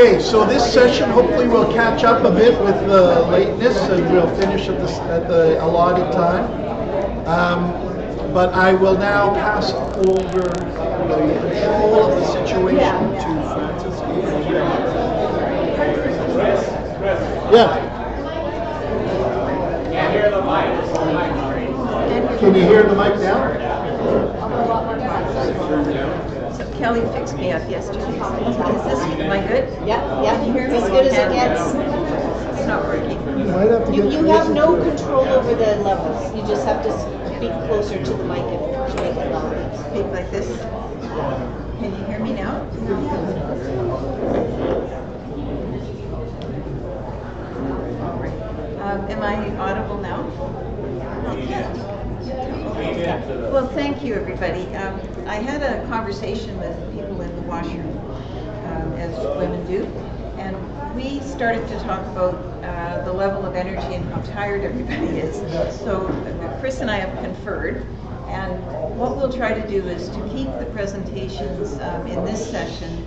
Okay, so this session hopefully will catch up a bit with the lateness and we'll finish at the, at the allotted time. Um, But I will now pass over the control of the situation to Frances. Yeah. Can you hear the mic now? So Kelly fixed me up yesterday. Is this, am I good? Yeah, yeah, Can you hear me? as good as it gets. It's not working. Might have to You, get you have closer no to it. control over the levels. You just have to speak closer to the mic and to make it louder. Speak like this. Can you hear me now? Um, Am I audible now? Well, thank you, everybody. Um, I had a conversation with people in the washroom, um, as women do, and we started to talk about uh, the level of energy and how tired everybody is. So uh, Chris and I have conferred, and what we'll try to do is to keep the presentations um, in this session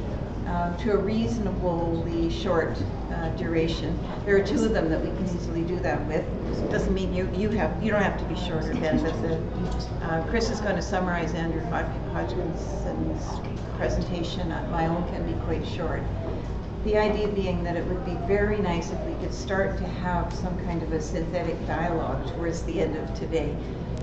um, to a reasonably short uh, duration. There are two of them that we can easily do that with. Doesn't mean you, you have, you don't have to be shorter than, the, uh, Chris is going to summarize Andrew Hod- Hodgkinson's presentation. Uh, My own can be quite short. The idea being that it would be very nice if we could start to have some kind of a synthetic dialogue towards the end of today.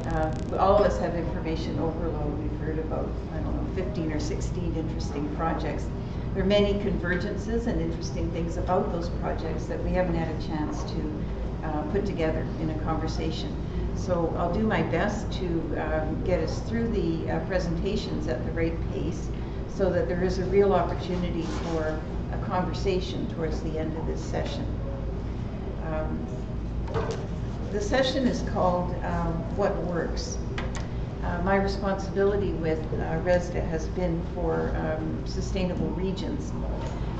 Uh, All of us have information overload. We've heard about, I don't know, 15 or 16 interesting projects. There are many convergences and interesting things about those projects that we haven't had a chance to uh, put together in a conversation. So I'll do my best to um, get us through the uh, presentations at the right pace so that there is a real opportunity for a conversation towards the end of this session. Um, The session is called um, What Works? Uh, My responsibility with uh, RESDA has been for um, sustainable regions.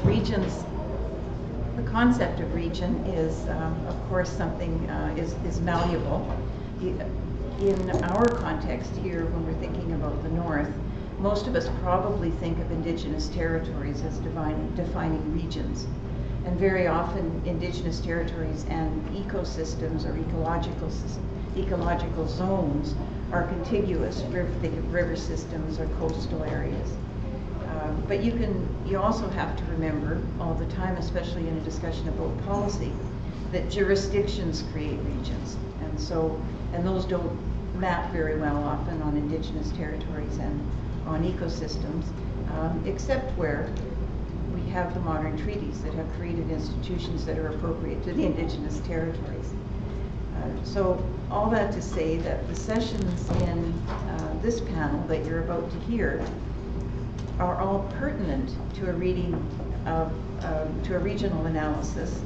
Regions, the concept of region is, um, of course, something uh, is is malleable. In our context here, when we're thinking about the north, most of us probably think of indigenous territories as defining, defining regions. And very often, indigenous territories and ecosystems or ecological, ecological zones are contiguous, river, think of river systems or coastal areas. Um, But you can, you also have to remember all the time, especially in a discussion about policy, that jurisdictions create regions. And so, and those don't map very well often on indigenous territories and on ecosystems, um, except where we have the modern treaties that have created institutions that are appropriate to the indigenous territories. Uh, So all that to say that the sessions in uh, this panel that you're about to hear are all pertinent to a reading of, um, to a regional analysis,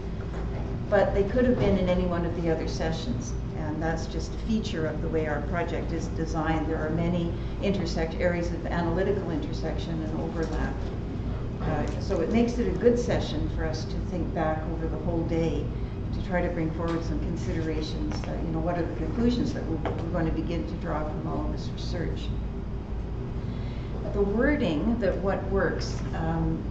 but they could have been in any one of the other sessions. And that's just a feature of the way our project is designed. There are many intersect, areas of analytical intersection and overlap. Uh, So it makes it a good session for us to think back over the whole day, to try to bring forward some considerations, uh, you know, what are the conclusions that we're we're going to begin to draw from all of this research. The wording that what works um,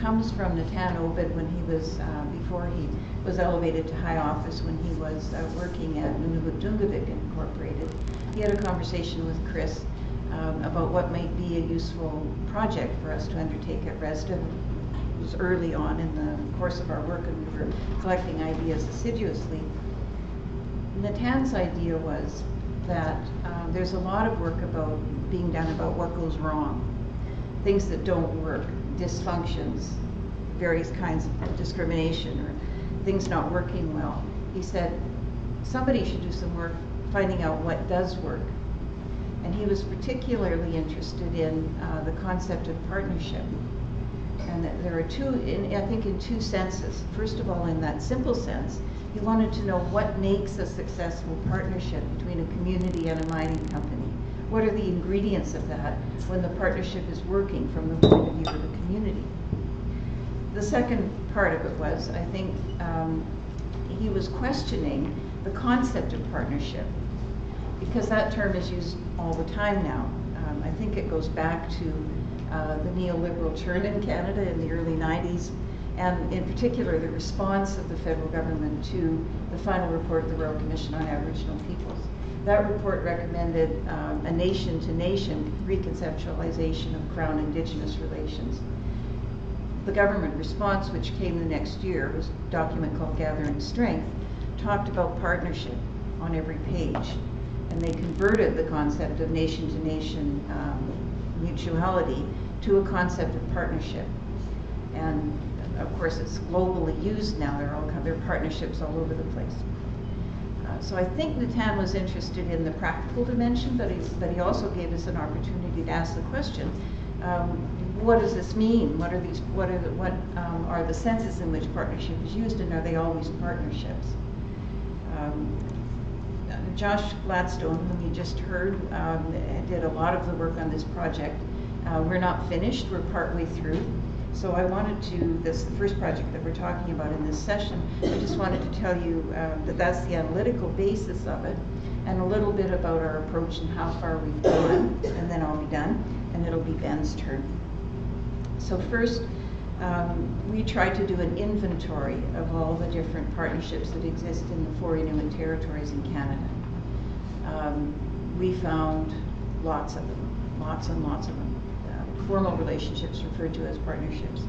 comes from Natan Obed when he was, uh, before he was elevated to high office, when he was uh, working at Nunavut Incorporated. He had a conversation with Chris um, about what might be a useful project for us to undertake at RESDA. Was early on in the course of our work and we were collecting ideas assiduously. Natan's idea was that uh, there's a lot of work about being done about what goes wrong, things that don't work, dysfunctions, various kinds of discrimination, or things not working well. He said somebody should do some work finding out what does work. And he was particularly interested in uh, the concept of partnership. And there are two, in, I think in two senses. First of all, in that simple sense, he wanted to know what makes a successful partnership between a community and a mining company. What are the ingredients of that when the partnership is working from the point of view of the community? The second part of it was, I think, um, he was questioning the concept of partnership because that term is used all the time now. Um, I think it goes back to uh, the neoliberal turn in Canada in the early 90s and in particular the response of the federal government to the final report of the Royal Commission on Aboriginal Peoples. That report recommended um, a nation-to-nation reconceptualization of Crown Indigenous relations. The government response, which came the next year, was a document called Gathering Strength, talked about partnership on every page. And they converted the concept of nation-to-nation um, mutuality to a concept of partnership. And of course, it's globally used now. There are all there are partnerships all over the place. Uh, so I think Natan was interested in the practical dimension, but, but he also gave us an opportunity to ask the question, um, what does this mean? What are these? What are the, what um, are the senses in which partnership is used, and are they always partnerships? Um, Josh Gladstone, whom you just heard, um, did a lot of the work on this project. Uh, we're not finished, we're partway through. So I wanted to, this the first project that we're talking about in this session, I just wanted to tell you uh, that that's the analytical basis of it and a little bit about our approach and how far we've gone, and then I'll be done, and it'll be Ben's turn. So first, um, we tried to do an inventory of all the different partnerships that exist in the four Inuit territories in Canada. Um, we found lots of them, lots and lots of them. Uh, formal relationships referred to as partnerships.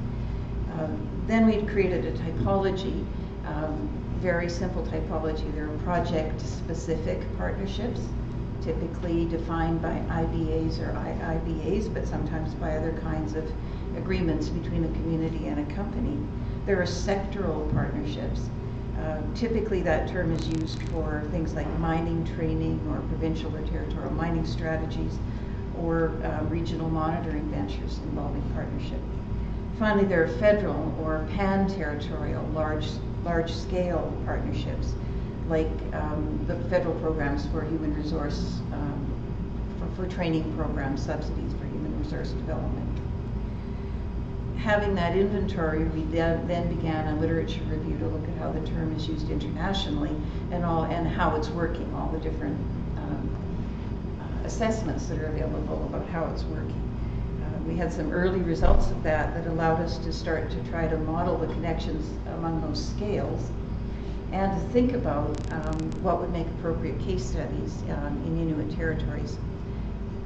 Um, then we created a typology, um, very simple typology. There are project-specific partnerships, typically defined by IBAs or IIBAs, but sometimes by other kinds of agreements between a community and a company. There are sectoral partnerships. Uh, typically, that term is used for things like mining training or provincial or territorial mining strategies or uh, regional monitoring ventures involving partnership. Finally, there are federal or pan-territorial, large, large-scale partnerships, like um, the federal programs for human resource, um, for, for training programs, subsidies for human resource development having that inventory, we then, began a literature review to look at how the term is used internationally and all and how it's working, all the different um, assessments that are available about how it's working. Uh, we had some early results of that that allowed us to start to try to model the connections among those scales and to think about um, what would make appropriate case studies um, in Inuit territories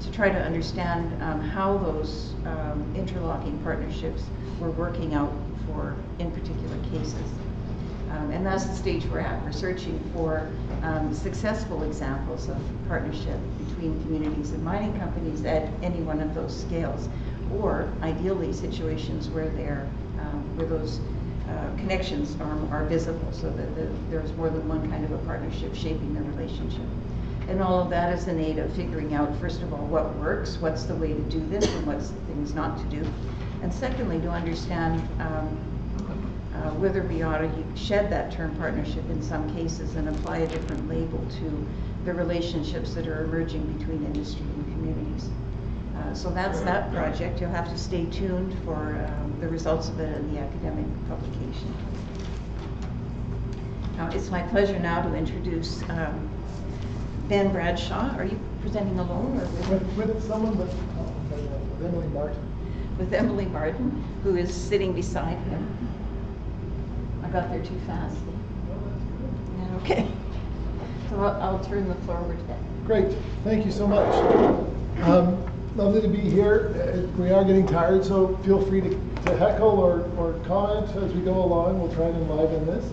to try to understand um, how those um, interlocking partnerships were working out for in particular cases. Um, and that's the stage we're at. We're searching for um, successful examples of partnership between communities and mining companies at any one of those scales, or ideally situations where they're um, where those uh, connections are, are visible, so that the, there's more than one kind of a partnership shaping the relationship. And all of that is in aid of figuring out, first of all, what works, what's the way to do this, and what's the things not to do. And secondly, to understand um, uh, whether we ought to shed that term partnership in some cases and apply a different label to the relationships that are emerging between industry and communities. Uh, so that's that project. You'll have to stay tuned for um, the results of it in the academic publication. Now, it's my pleasure now to introduce um, Ben Bradshaw. Are you presenting alone or with? With, with someone, uh, with Emily Martin. With Emily Martin, who is sitting beside him. I got there too fast. Yeah, okay. So I'll, I'll turn the floor over to Ben. Great, thank you so much. Um, lovely to be here. Uh, We are getting tired, so feel free to, to heckle or, or comment as we go along. We'll try and enliven this.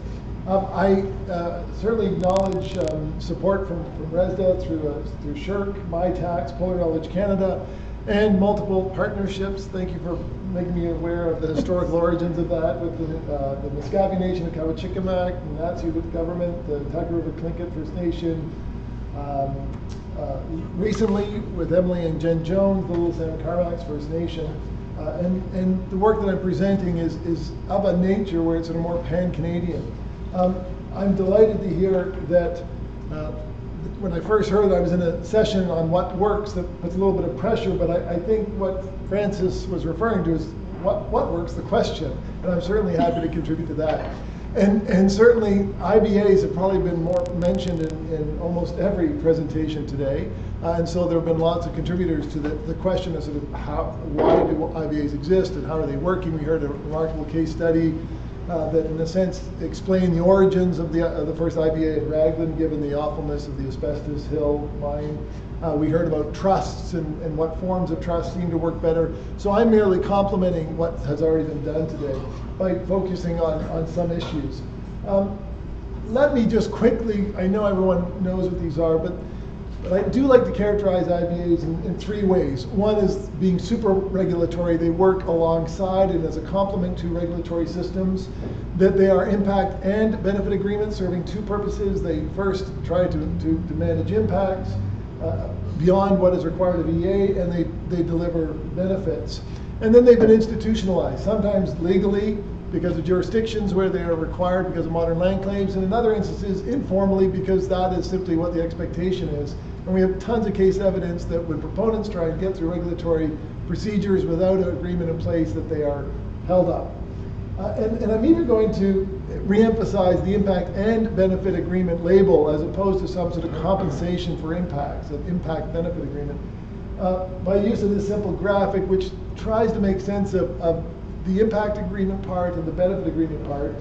Um, I uh, certainly acknowledge um, support from, from RESDA through, uh, through SSHRC, Mitacs, Polar Knowledge Canada, and multiple partnerships. Thank you for making me aware of the historical origins of that with the, uh, the Naskapi Nation of Kawawachikamach, the Nazi government, the Taku River Tlingit First Nation. Um, uh, recently with Emily and Jen Jones, the Little Salmon Carmacks First Nation. Uh, and, and the work that I'm presenting is, is of a nature where it's sort of more pan-Canadian. Um, I'm delighted to hear that uh, when I first heard I was in a session on what works that puts a little bit of pressure, but I, I think what Frances was referring to is what, what works, the question. And I'm certainly happy to contribute to that. And, and certainly IBAs have probably been more mentioned in, in almost every presentation today. Uh, and so there have been lots of contributors to the, the question of sort of how, why do IBAs exist and how are they working. We heard a remarkable case study uh, that in a sense explain the origins of the, the first IBA at Raglan, given the awfulness of the asbestos hill mine. Uh, we heard about trusts and, and what forms of trust seem to work better. So I'm merely complimenting what has already been done today by focusing on, on some issues. Um, let me just quickly, I know everyone knows what these are, but, but I do like to characterize IBAs in, in three ways. One is being super regulatory. They work alongside and as a complement to regulatory systems. That they are impact and benefit agreements serving two purposes. They first try to, to, to manage impacts uh, beyond what is required of EA, and they, they deliver benefits. And then they've been institutionalized, sometimes legally because of jurisdictions where they are required because of modern land claims, and in other instances informally because that is simply what the expectation is. And we have tons of case evidence that when proponents try and get through regulatory procedures without an agreement in place, that they are held up. Uh, and, and I'm even going to reemphasize the impact and benefit agreement label as opposed to some sort of compensation for impacts, an impact benefit agreement, uh, by use of this simple graphic which tries to make sense of, of the impact agreement part and the benefit agreement part.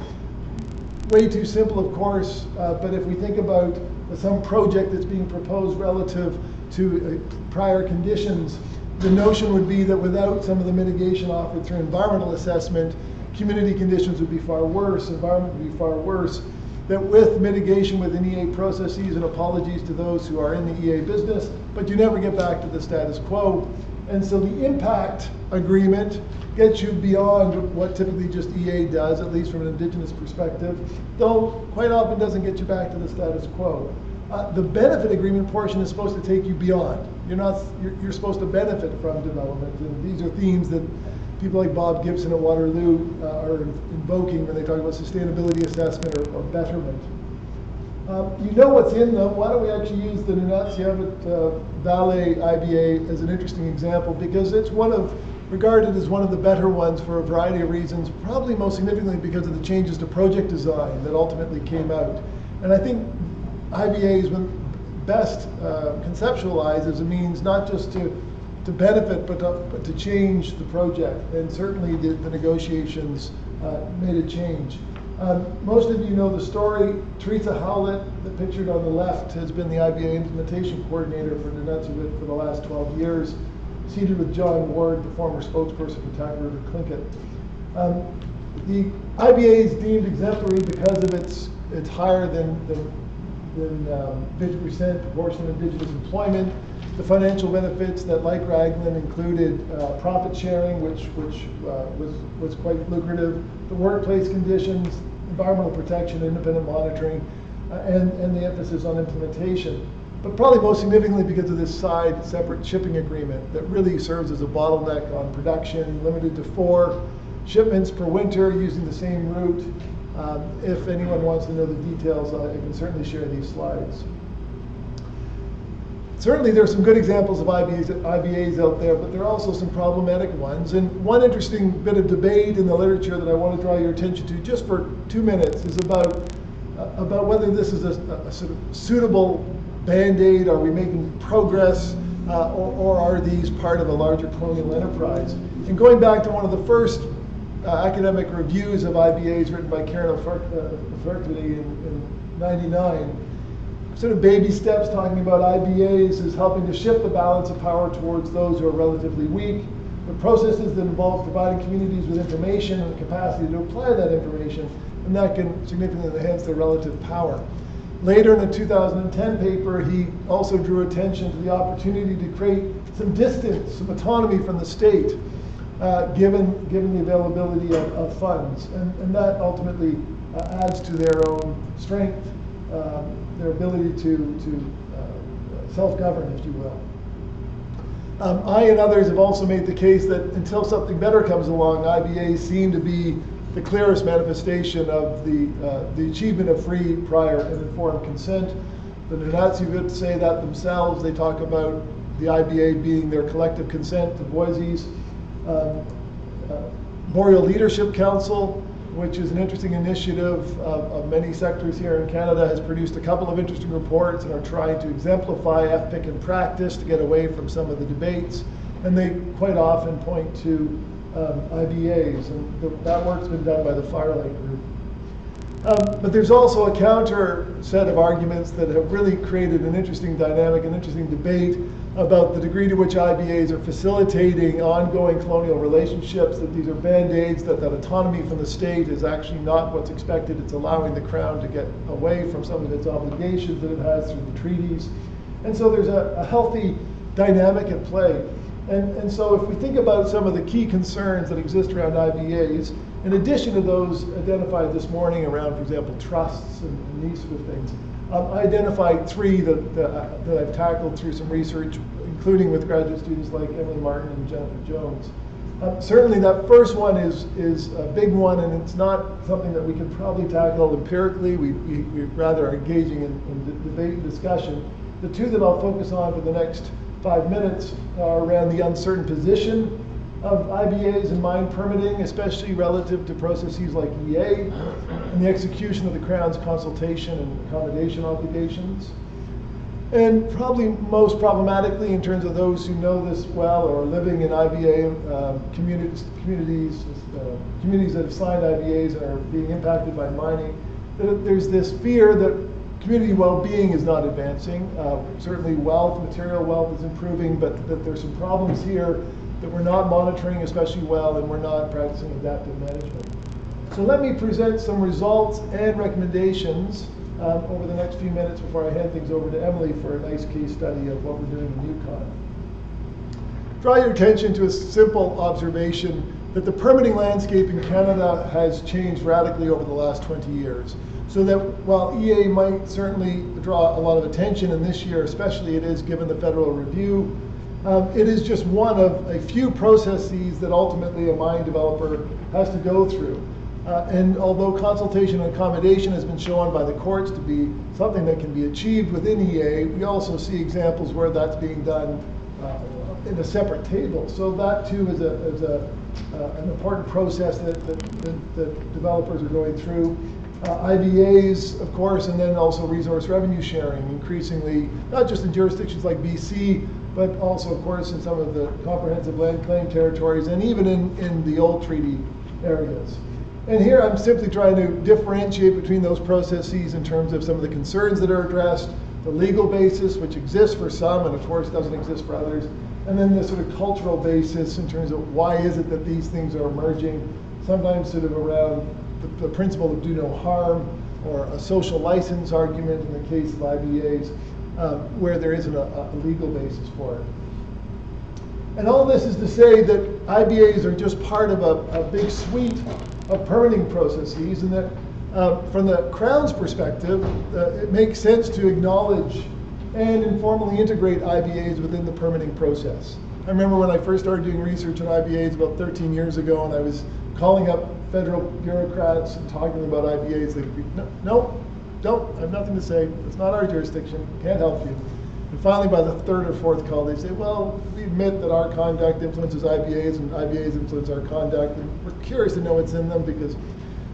Way too simple, of course, uh, but if we think about some project that's being proposed relative to uh, prior conditions, the notion would be that without some of the mitigation offered through environmental assessment, community conditions would be far worse, environment would be far worse. That with mitigation within EA processes, and apologies to those who are in the EA business, but you never get back to the status quo. And so the impact agreement gets you beyond what typically just EA does, at least from an indigenous perspective, though quite often doesn't get you back to the status quo. Uh, the benefit agreement portion is supposed to take you beyond. You're not. You're, you're, supposed to benefit from development, and these are themes that people like Bob Gibson at Waterloo uh, are invoking when they talk about sustainability assessment or, or betterment. Um, you know what's in them. Why don't we actually use the Nunatsiavut uh, Valley IBA as an interesting example because it's one of regarded as one of the better ones for a variety of reasons, probably most significantly because of the changes to project design that ultimately came out. And I think IBA is best uh, conceptualized as a means not just to, to benefit, but to, but to change the project. And certainly the, the negotiations uh, made a change. Um, most of you know the story. Teresa Howlett, the pictured on the left, has been the IBA implementation coordinator for Nunatsiavut for the last 12 years seated with John Ward, the former spokesperson for Taku River Tlingit. Um, the IBA is deemed exemplary because of its it's higher than than, than um, 50% proportion of indigenous employment. The financial benefits that, like Raglan, included uh, profit sharing, which which uh, was was quite lucrative. The workplace conditions, environmental protection, independent monitoring, uh, and and the emphasis on implementation but probably most significantly because of this side separate shipping agreement that really serves as a bottleneck on production, limited to four shipments per winter using the same route. Um, if anyone wants to know the details, I can certainly share these slides. Certainly there are some good examples of IBAs, IBAs out there, but there are also some problematic ones. And one interesting bit of debate in the literature that I want to draw your attention to just for two minutes is about, uh, about whether this is a, a sort of suitable band-aid? Are we making progress? Uh, or, or, are these part of a larger colonial enterprise? And going back to one of the first uh, academic reviews of IBAs written by Ciaran O'Faircheallaigh in, in 99, sort of baby steps talking about IBAs as helping to shift the balance of power towards those who are relatively weak, the processes that involve providing communities with information and the capacity to apply that information, and that can significantly enhance their relative power. Later in the 2010 paper, he also drew attention to the opportunity to create some distance, some autonomy from the state, uh, given, given the availability of, of funds. And, and, that ultimately uh, adds to their own strength, um, their ability to, to uh, self-govern, if you will. Um, I and others have also made the case that until something better comes along, IBAs seem to be the clearest manifestation of the, uh, the achievement of free, prior, and informed consent. The Nunatsiavut say that themselves. They talk about the IBA being their collective consent to Voisey's. Um, uh, Boreal Leadership Council, which is an interesting initiative of, of, many sectors here in Canada, has produced a couple of interesting reports and are trying to exemplify FPIC in practice to get away from some of the debates. And they quite often point to um, IBAs, and the- that work's been done by the Firelight Group. Um, But there's also a counter set of arguments that have really created an interesting dynamic, an interesting debate about the degree to which IBAs are facilitating ongoing colonial relationships, that these are band-aids, that that autonomy from the state is actually not what's expected. It's allowing the crown to get away from some of its obligations that it has through the treaties. And so there's a, a healthy dynamic at play. And, and so if we think about some of the key concerns that exist around IBAs, in addition to those identified this morning around, for example, trusts and, and these sort of things, um, I identified three that, that, that I've tackled through some research, including with graduate students like Emily Martin and Jennifer Jones. Uh, certainly, that first one is, is a big one, and it's not something that we can probably tackle empirically. We, we, we rather are engaging in, in debate and discussion. The two that I'll focus on for the next five minutes are around the uncertain position of IBAs and mine permitting, especially relative to processes like EA, and the execution of the Crown's consultation and accommodation obligations. And probably most problematically, in terms of those who know this well or are living in IBA um, communities, communities, uh, communities that have signed IBAs and are being impacted by mining, there's this fear that community well-being is not advancing. Uh, certainly, wealth, material wealth, is improving, but that there's some problems here that we're not monitoring especially well, and we're not practicing adaptive management. So let me present some results and recommendations um, over the next few minutes before I hand things over to Emily for a nice case study of what we're doing in Yukon. Draw your attention to a simple observation that the permitting landscape in Canada has changed radically over the last 20 years. So that while EA might certainly draw a lot of attention, and this year especially it is given the federal review, um, it is just one of a few processes that ultimately a mine developer has to go through. Uh, and although consultation and accommodation has been shown by the courts to be something that can be achieved within EA, we also see examples where that's being done uh, in a separate table. So that too is, a, is a, uh, an important process that, that, that, that developers are going through. Uh, IBAs, of course, and then also resource revenue sharing, increasingly, not just in jurisdictions like BC, but also, of course, in some of the comprehensive land claim territories and even in, in the old treaty areas. And here I'm simply trying to differentiate between those processes in terms of some of the concerns that are addressed, the legal basis, which exists for some and of course doesn't exist for others, and then the sort of cultural basis in terms of why is it that these things are emerging, sometimes sort of around the, the principle of do no harm or a social license argument in the case of IBAs, um, where there isn't a, a legal basis for it. And all this is to say that IBAs are just part of a, a big suite of permitting processes, and that uh, from the Crown's perspective, uh, it makes sense to acknowledge and informally integrate IBAs within the permitting process. I remember when I first started doing research on IBAs about 13 years ago, and I was calling up federal bureaucrats and talking about IBAs. They'd be, no, no, don't, I have nothing to say. It's not our jurisdiction. Can't help you. And finally, by the third or fourth call, they say, well, we admit that our conduct influences IBAs and IBAs influence our conduct. And we're curious to know what's in them because,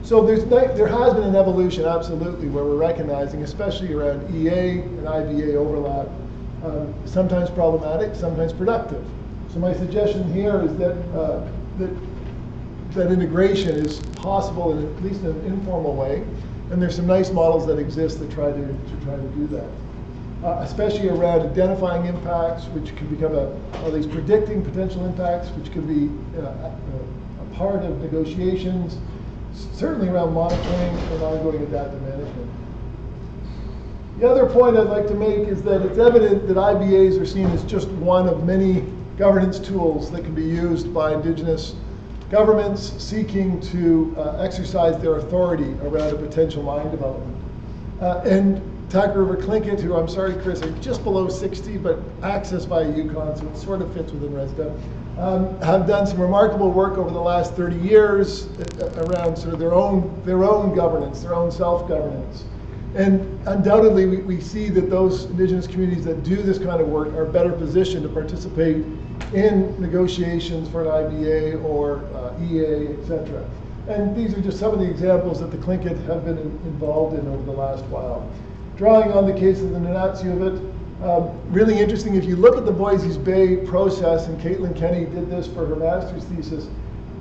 so there's, there has been an evolution, absolutely, where we're recognizing, especially around EA and IBA overlap, um, sometimes problematic, sometimes productive. So my suggestion here is that, uh, that, that integration is possible in at least in an informal way. And there's some nice models that exist that try to, to try to do that uh, especially around identifying impacts, which can become a, or at least predicting potential impacts, which can be uh, a, a, part of negotiations, certainly around monitoring and ongoing adaptive management. The other point I'd like to make is that it's evident that IBAs are seen as just one of many governance tools that can be used by Indigenous governments seeking to uh, exercise their authority around a potential mine development. Uh, and Taku River Tlingit, who I'm sorry, Chris, are just below 60, but accessed by Yukon, so it sort of fits within RESDA, um, have done some remarkable work over the last 30 years uh, around sort of their own, their own governance, their own self-governance. And undoubtedly, we, we see that those indigenous communities that do this kind of work are better positioned to participate in negotiations for an IBA or uh, EA, et cetera. And these are just some of the examples that the Tlingit have been in, involved in over the last while. Drawing on the case of the Nunatsiavut, um, really interesting, if you look at the Voisey's Bay process, and Caitlin Kenny did this for her master's thesis,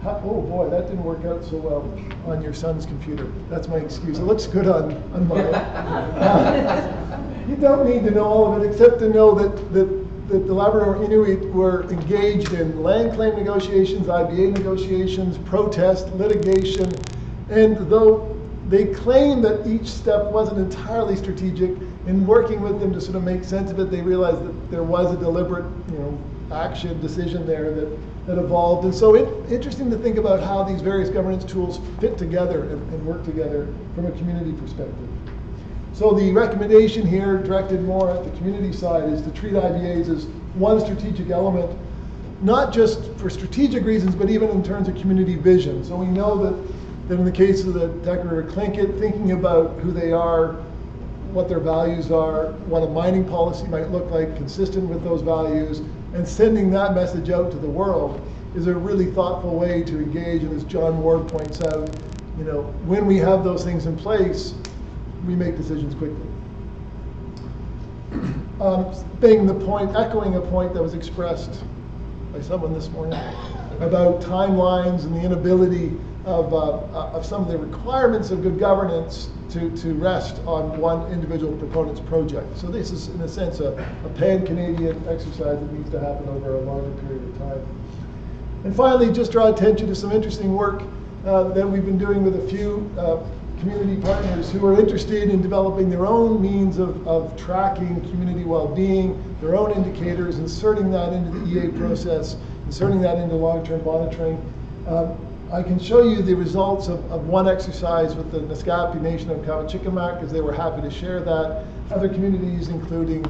Ha- Oh, boy, that didn't work out so well on your son's computer. That's my excuse. It looks good on, on mine. Uh, You don't need to know all of it, except to know that, that, that the Labrador Inuit were engaged in land claim negotiations, IBA negotiations, protest, litigation, and though they claim that each step wasn't entirely strategic, in working with them to sort of make sense of it, they realized that there was a deliberate, you know, action, decision there that, that evolved. And so it, interesting to think about how these various governance tools fit together and, and work together from a community perspective. So the recommendation here, directed more at the community side, is to treat IBAs as one strategic element, not just for strategic reasons, but even in terms of community vision. So we know that, that in the case of the Taku River Tlingit, thinking about who they are, what their values are, what a mining policy might look like consistent with those values, and sending that message out to the world is a really thoughtful way to engage. And as John Ward points out, you know, when we have those things in place, we make decisions quickly. Um, being the point, echoing a point that was expressed by someone this morning about timelines and the inability of, uh, of some of the requirements of good governance to, to rest on one individual proponent's project. So this is, in a sense, a, a pan-Canadian exercise that needs to happen over a longer period of time. And finally, just draw attention to some interesting work uh, that we've been doing with a few uh, community partners who are interested in developing their own means of, of tracking community well-being, their own indicators, inserting that into the EA process, inserting that into long-term monitoring. Um, I can show you the results of, of one exercise with the Naskapi Nation of Kawawachikamach, because they were happy to share that. Other communities, including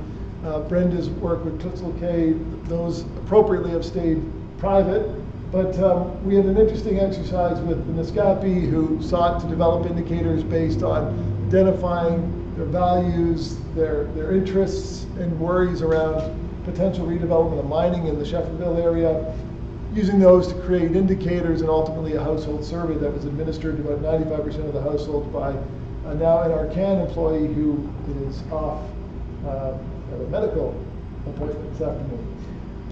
uh, Brenda's work with Tootsel K, those appropriately have stayed private. But um, we had an interesting exercise with the Naskapi who sought to develop indicators based on identifying their values, their, their interests and worries around potential redevelopment of mining in the Schefferville area, using those to create indicators and ultimately a household survey that was administered to about 95% of the households by a now an Arcan employee who is off uh, at a medical appointment this afternoon.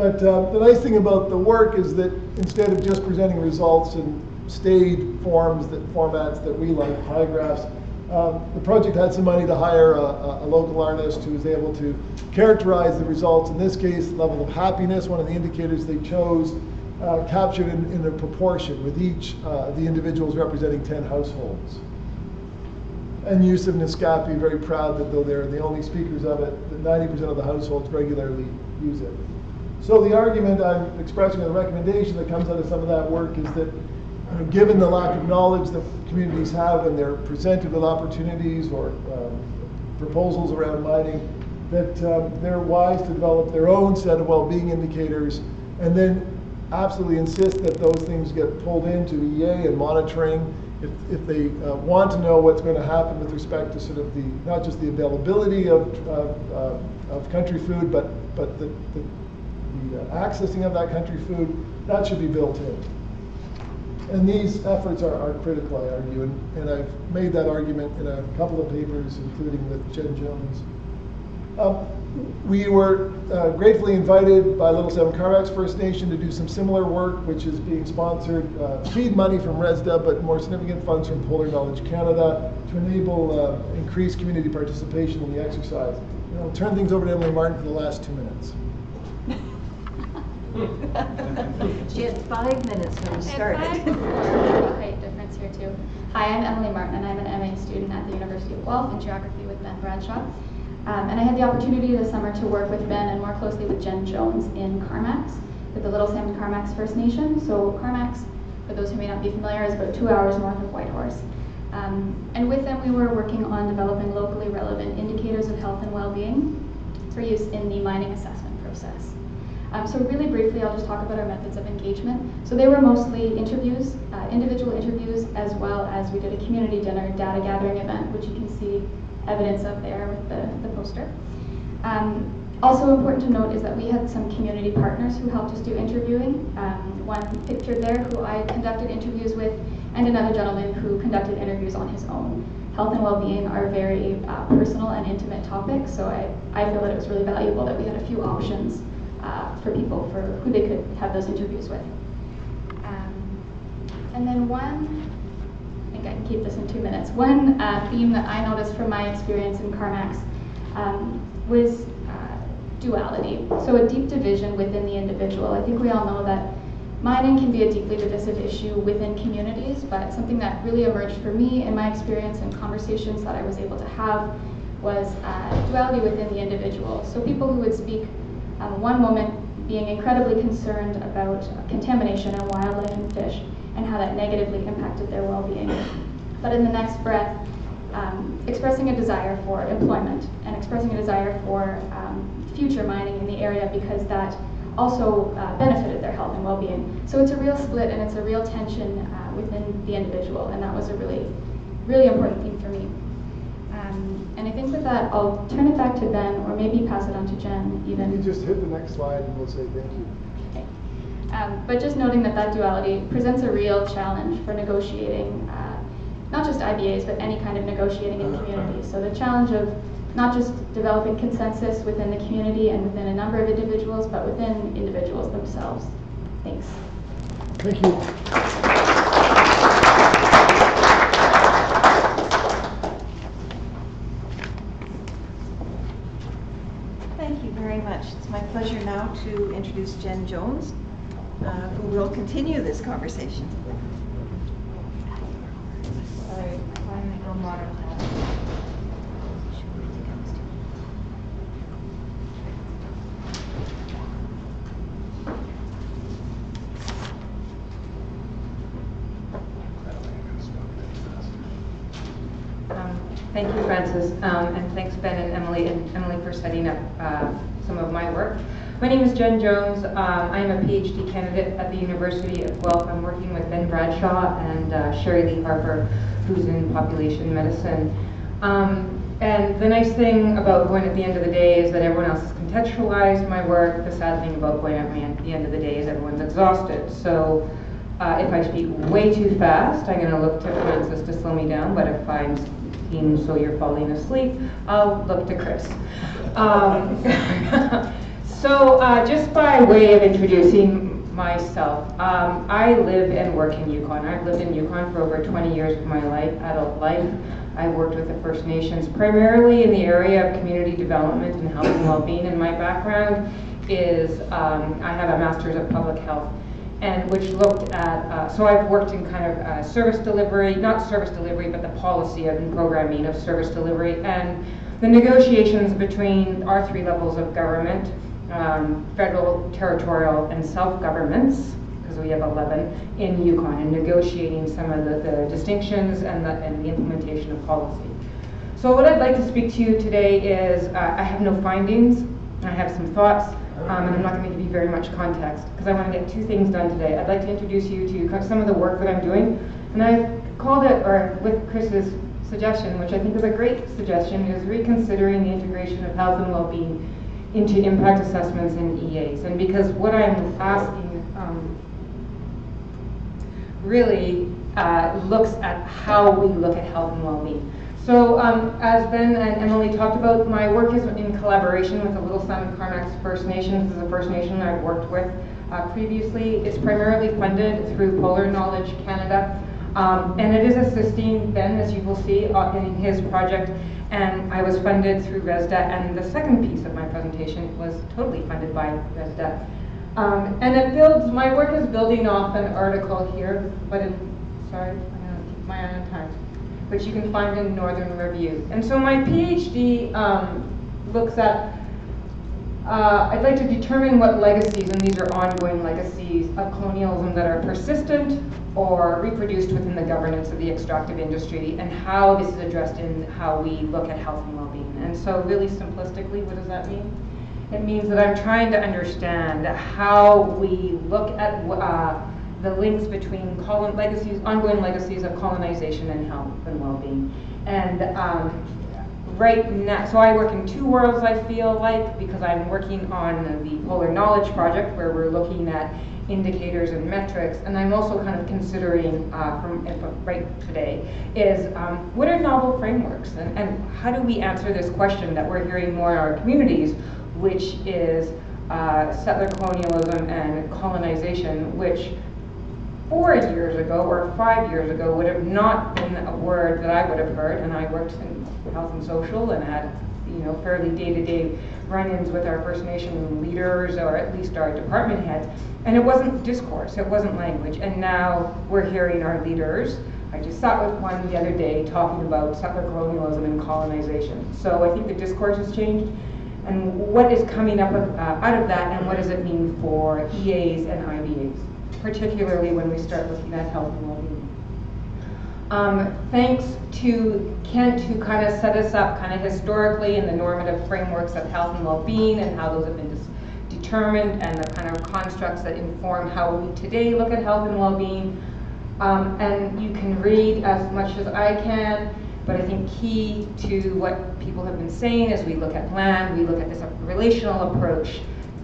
But uh, the nice thing about the work is that instead of just presenting results in stayed forms, that formats that we like, pie graphs, um, the project had some money to hire a, a, local artist who was able to characterize the results. In this case, level of happiness, one of the indicators they chose, uh, captured in, in, a proportion with each uh, the individuals representing 10 households. And Yusuf Naskapi, very proud that though they're the only speakers of it, that 90% of the households regularly use it. So the argument I'm expressing, the recommendation that comes out of some of that work is that given the lack of knowledge that communities have when they're presented with opportunities or um, proposals around mining, that um, they're wise to develop their own set of well-being indicators and then absolutely insist that those things get pulled into EA and monitoring if, if they uh, want to know what's going to happen with respect to sort of the, not just the availability of, uh, of country food, but, but the, the, accessing of that country food, that should be built in. And these efforts are, are critical, I argue, and, and I've made that argument in a couple of papers, including with Jen Jones. Um, we were uh, gratefully invited by Little Salmon Carmacks First Nation to do some similar work, which is being sponsored, uh, seed money from RESDA, but more significant funds from Polar Knowledge Canada to enable uh, increased community participation in the exercise. And I'll turn things over to Emily Martin for the last two minutes. She had five minutes when we started. Height difference here too. Hi, I'm Emily Martin, and I'm an MA student at the University of Guelph in geography with Ben Bradshaw. Um, and I had the opportunity this summer to work with Ben and more closely with Jen Jones in Carmacks, with the Little Salmon Carmacks First Nation. So Carmacks, for those who may not be familiar, is about two hours north of Whitehorse. Um, and with them, we were working on developing locally relevant indicators of health and well-being for use in the mining assessment process. Um, so really briefly, I'll just talk about our methods of engagement. So they were mostly interviews, uh, individual interviews, as well as we did a community dinner data gathering event, which you can see evidence of there with the, the poster. Um, also important to note is that we had some community partners who helped us do interviewing. Um, one pictured there who I conducted interviews with, and another gentleman who conducted interviews on his own. Health and well-being are very uh, personal and intimate topics, so I, I feel that it was really valuable that we had a few options uh, for people for who they could have those interviews with. Um, and then one, I think I can keep this in two minutes. One uh, theme that I noticed from my experience in Carmacks um, was uh, duality. So a deep division within the individual. I think we all know that mining can be a deeply divisive issue within communities, but something that really emerged for me in my experience and conversations that I was able to have was uh, duality within the individual. So people who would speak one moment being incredibly concerned about contamination in wildlife and fish and how that negatively impacted their well-being. But in the next breath, um, expressing a desire for employment and expressing a desire for um, future mining in the area because that also uh, benefited their health and well-being. So it's a real split and it's a real tension uh, within the individual, and that was a really, really important theme for me. Um, and I think with that, I'll turn it back to Ben, or maybe pass it on to Jen You even. can just hit the next slide and we'll say thank you. Okay. Um, but just noting that that duality presents a real challenge for negotiating, uh, not just IBAs, but any kind of negotiating in communities. So the challenge of not just developing consensus within the community and within a number of individuals, but within individuals themselves. Thanks. Thank you. Thank you very much. It's my pleasure to introduce Jen Jones, uh, who will continue this conversation. Um, Thank you, Frances, um, and thanks Ben and Emily, and Emily for setting up uh, some of my work. My name is Jen Jones. Um, I am a PhD candidate at the University of Guelph. I'm working with Ben Bradshaw and uh, Sherilee Harper, who's in population medicine. Um, and the nice thing about going at the end of the day is that everyone else has contextualized my work. The sad thing about going at the end of the day is everyone's exhausted. So uh, if I speak way too fast, I'm going to look to Frances to slow me down, but if I'm speaking so you're falling asleep, I'll look to Chris. Um, so uh, just by way of introducing myself, um, I live and work in Yukon. I've lived in Yukon for over 20 years of my life, adult life. I worked with the First Nations, primarily in the area of community development and health and well-being, and my background is um, I have a master's of public health and which looked at, uh, so I've worked in kind of uh, service delivery, not service delivery, but the policy and programming of service delivery, and the negotiations between our three levels of government, um, federal, territorial, and self-governments, because we have 11 in Yukon, and negotiating some of the, the distinctions and the, and the implementation of policy. So what I'd like to speak to you today is, uh, I have no findings, I have some thoughts, um, and I'm not going to give you very much context because I want to get two things done today. I'd like to introduce you to some of the work that I'm doing, and I've called it, or with Chris's suggestion, which I think is a great suggestion, is reconsidering the integration of health and well-being into impact assessments in EAs. And because what I'm asking um, really uh, looks at how we look at health and well-being. So um, as Ben and Emily talked about, my work is in collaboration with the Little Salmon Carmacks First Nation. This is a First Nation I've worked with uh, previously. It's primarily funded through Polar Knowledge Canada. Um, and it is assisting Ben, as you will see, uh, in his project. And I was funded through RESDA. And the second piece of my presentation was totally funded by RESDA. Um, and it builds, my work is building off an article here, but in, sorry, I'm gonna keep my eye on time which you can find in Northern Review. And so my PhD um, looks at, uh, I'd like to determine what legacies, and these are ongoing legacies of colonialism that are persistent or reproduced within the governance of the extractive industry, and how this is addressed in how we look at health and well-being. And so really simplistically, what does that mean? It means that I'm trying to understand how we look at uh, the links between legacies, ongoing legacies of colonization and health and well-being. And um, right now, so I work in two worlds, I feel like, because I'm working on the Polar Knowledge Project, where we're looking at indicators and metrics, and I'm also kind of considering uh, from right today is um, what are novel frameworks, and, and how do we answer this question that we're hearing more in our communities, which is uh, settler colonialism and colonization, which four years ago or five years ago would have not been a word that I would have heard, and I worked in health and social and had, you know, fairly day-to-day run-ins with our First Nation leaders or at least our department heads, and it wasn't discourse, it wasn't language, and now we're hearing our leaders. I just sat with one the other day talking about settler colonialism and colonization. So I think the discourse has changed, and what is coming up uh, out of that, and what does it mean for EAs and IBAs, particularly when we start looking at health and well-being. Um, thanks to Kent, who kind of set us up kind of historically in the normative frameworks of health and well-being and how those have been determined and the kind of constructs that inform how we today look at health and well-being. Um, and you can read as much as I can, but I think key to what people have been saying as we look at land, we look at this relational approach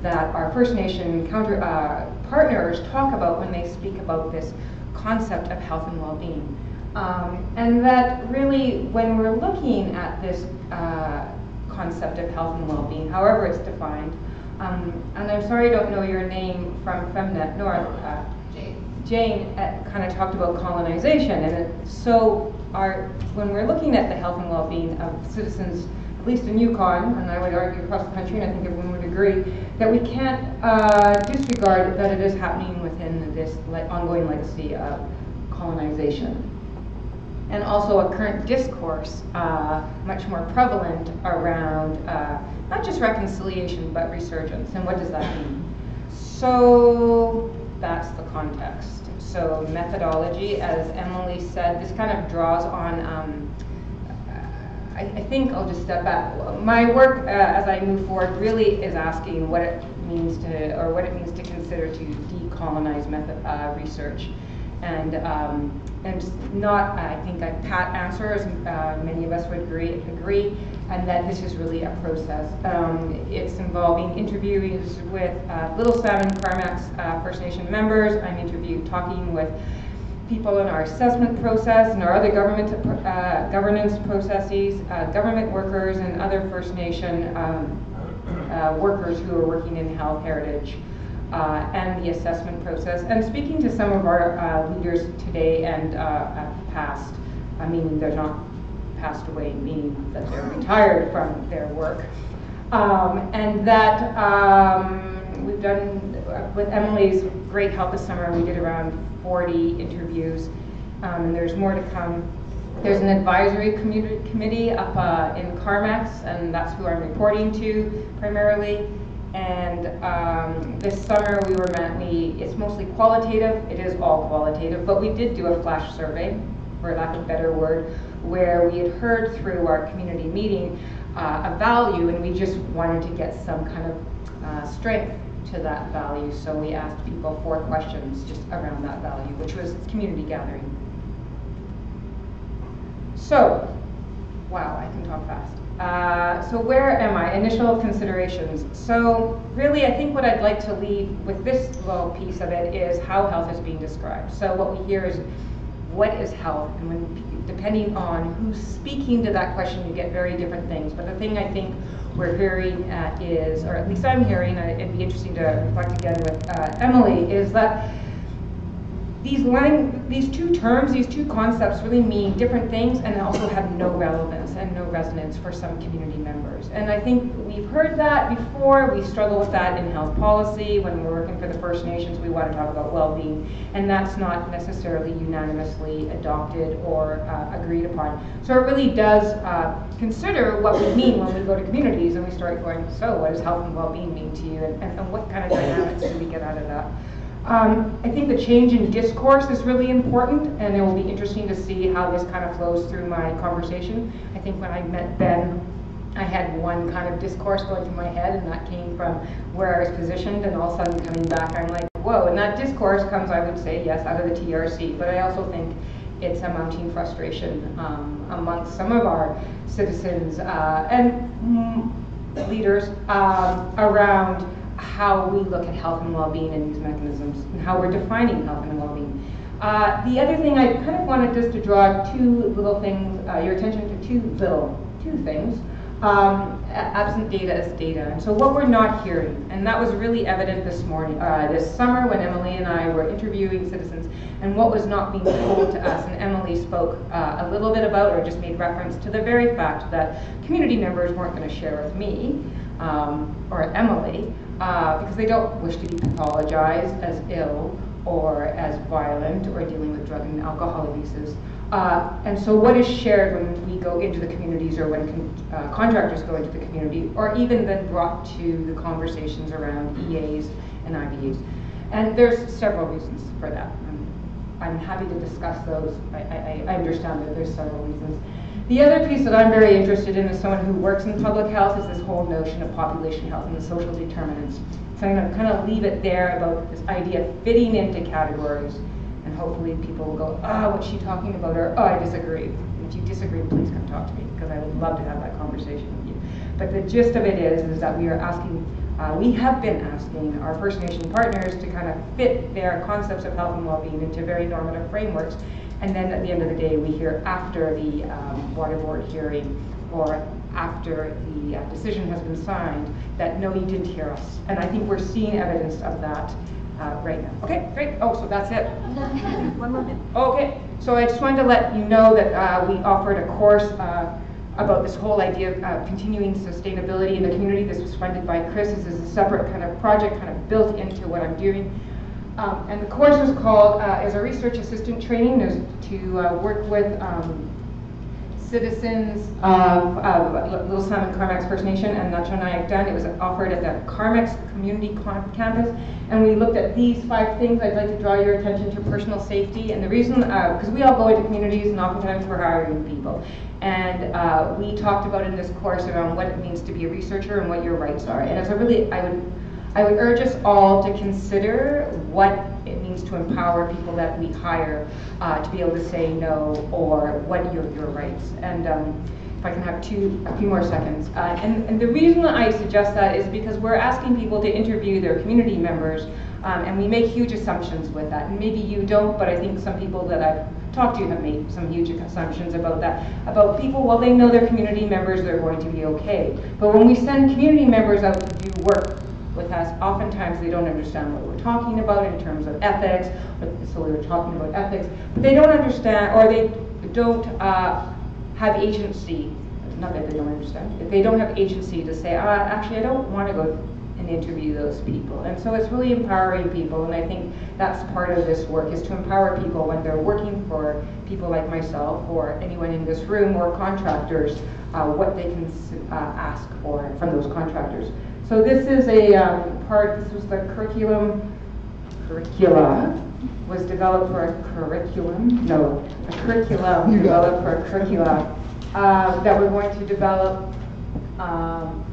that our First Nation counter, uh, partners talk about when they speak about this concept of health and well-being. Um, and that really, when we're looking at this uh, concept of health and well-being, however it's defined, um, and I'm sorry I don't know your name from FemNet North, uh, Jane, Jane uh, kind of talked about colonization, and it, so our, when we're looking at the health and well-being of citizens, at least in Yukon, and I would argue across the country, and I think everyone would agree, that we can't uh, disregard that it is happening within this le ongoing legacy of colonization and also a current discourse uh, much more prevalent around uh, not just reconciliation but resurgence. And what does that mean? So that's the context. So methodology, as Emily said, this kind of draws on. Um, I, I, think I'll just step back. My work uh, as I move forward really is asking what it means to, or what it means to consider to decolonize method uh, research, and um, and not, I think, a pat answer, as uh, many of us would agree, agree, and that this is really a process. Um, it's involving interviews with uh, Little Salmon Carmacks uh, First Nation members. I'm interviewed talking with people in our assessment process and our other government uh, governance processes, uh, government workers and other First Nation um, uh, workers who are working in health heritage uh, and the assessment process. And speaking to some of our uh, leaders today and uh, past, I mean, they're not passed away, meaning that they're retired from their work. Um, and that um, we've done, with Emily's great help this summer, we did around 40 interviews, um, and there's more to come. There's an advisory committee up uh, in Carmacks, and that's who I'm reporting to primarily. And um, this summer we were met, we, it's mostly qualitative, it is all qualitative, but we did do a flash survey, for lack of a better word, where we had heard through our community meeting uh, a value and we just wanted to get some kind of uh, strength to that value. So we asked people four questions just around that value, which was community gathering. So, wow, I can talk fast. Uh, so where am I? Initial considerations. So really, I think what I'd like to leave with this little piece of it is how health is being described. So what we hear is, what is health? And when, depending on who's speaking to that question, you get very different things. But the thing I think we're hearing uh, is, or at least I'm hearing, uh, it'd be interesting to reflect again with uh, Emily, is that these lang- these two terms, these two concepts really mean different things and also have no relevance and no resonance for some community members. And I think we've heard that before. We struggle with that in health policy. When we're working for the First Nations, we want to talk about well-being, and that's not necessarily unanimously adopted or uh, agreed upon. So it really does uh, consider what we mean when we go to communities and we start going, so what does health and well-being mean to you, and, and, and what kind of dynamics do we get out of that? Um, I think the change in discourse is really important, and it will be interesting to see how this kind of flows through my conversation. I think when I met Ben, I had one kind of discourse going through my head, and that came from where I was positioned, and all of a sudden coming back, I'm like, whoa. And that discourse comes, I would say, yes, out of the TRC, but I also think it's a mounting frustration um, amongst some of our citizens uh, and mm, leaders um, around how we look at health and well-being and these mechanisms and how we're defining health and well-being. Uh, the other thing I kind of wanted just to draw two little things, uh, your attention to two little, two things. Um, absent data is data. And so what we're not hearing, and that was really evident this morning, uh, this summer when Emily and I were interviewing citizens, and what was not being told to us. And Emily spoke uh, a little bit about, or just made reference to the very fact that community members weren't going to share with me um, or Emily uh, because they don't wish to be pathologized as ill or as violent or dealing with drug and alcohol abuses. Uh, and so what is shared when we go into the communities or when con- uh, contractors go into the community or even then brought to the conversations around EAs and IBAs. And there's several reasons for that. Um, I'm happy to discuss those. I, I, I understand that there's several reasons. The other piece that I'm very interested in as someone who works in public health is this whole notion of population health and the social determinants. So I'm going to kind of leave it there about this idea of fitting into categories and hopefully people will go, ah, what's she talking about? Or, oh, I disagree. And if you disagree, please come talk to me because I would love to have that conversation with you. But the gist of it is, is that we are asking, uh, we have been asking our First Nation partners to kind of fit their concepts of health and well-being into very normative frameworks. And then at the end of the day, we hear after the um, water board hearing or after the uh, decision has been signed that no, you didn't hear us. And I think we're seeing evidence of that uh, right now. Okay, great. Oh, so that's it. One more minute. Okay, so I just wanted to let you know that uh, we offered a course uh, about this whole idea of uh, continuing sustainability in the community. This was funded by Chris. This is a separate kind of project kind of built into what I'm doing. Um, and the course was called, uh, as a research assistant training, to uh, work with um, citizens of uh, Little Salmon Carmacks First Nation and Na-Cho Nyäk Dun. It was offered at the Carmacks Community Campus, and we looked at these five things. I'd like to draw your attention to personal safety, and the reason, because we all go into communities and oftentimes we're hiring people, and uh, we talked about in this course around what it means to be a researcher and what your rights are. And it's a really, I would I would urge us all to consider what it means to empower people that we hire uh, to be able to say no or what are your, your rights. And um, if I can have two, a few more seconds. Uh, and, and the reason I suggest that is because we're asking people to interview their community members um, and we make huge assumptions with that. And maybe you don't, but I think some people that I've talked to have made some huge assumptions about that. About people, well, they know their community members, they're going to be okay. But when we send community members out with us, oftentimes they don't understand what we're talking about in terms of ethics. So we were talking about ethics, but they don't understand, or they don't uh, have agency. Not that they don't understand. They don't have agency to say, uh, actually, I don't want to go and interview those people. And so it's really empowering people, and I think that's part of this work is to empower people when they're working for people like myself or anyone in this room or contractors, uh, what they can uh, ask for from those contractors. So this is a um, part, this was the curriculum, curricula, was developed for a curriculum, no, a curriculum You developed for a curricula uh, that we're going to develop. Um,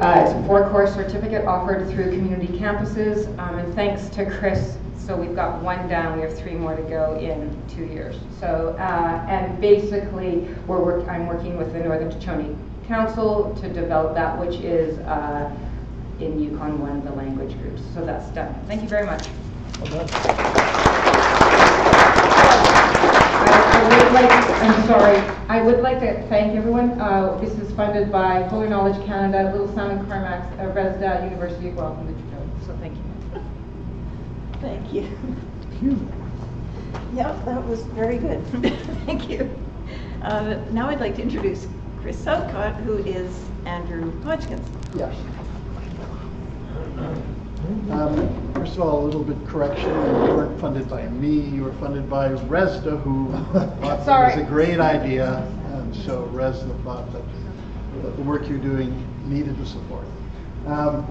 uh, it's a four-course certificate offered through community campuses, um, and thanks to Chris, so we've got one down, we have three more to go in two years. So, uh, and basically, we're work, I'm working with the Northern Tutchone Council to develop that, which is uh, in Yukon One, of the language groups. So that's done. Thank you very much. I, I would like, I'm sorry, I would like to thank everyone. Uh, this is funded by Polar Knowledge Canada, Little Salmon Carmacks, uh, ReSDA, University of Guelph, and the Trudeau. So thank you. Thank you. Yep, that was very good. Thank you. Uh, Now I'd like to introduce Chris Southcott, who is Andrew Hodgkins. Yes. Um, First of all, a little bit correction, you weren't funded by me, you were funded by ReSDA, who thought it was a great idea, and so ReSDA thought that that the work you're doing needed the support. Um,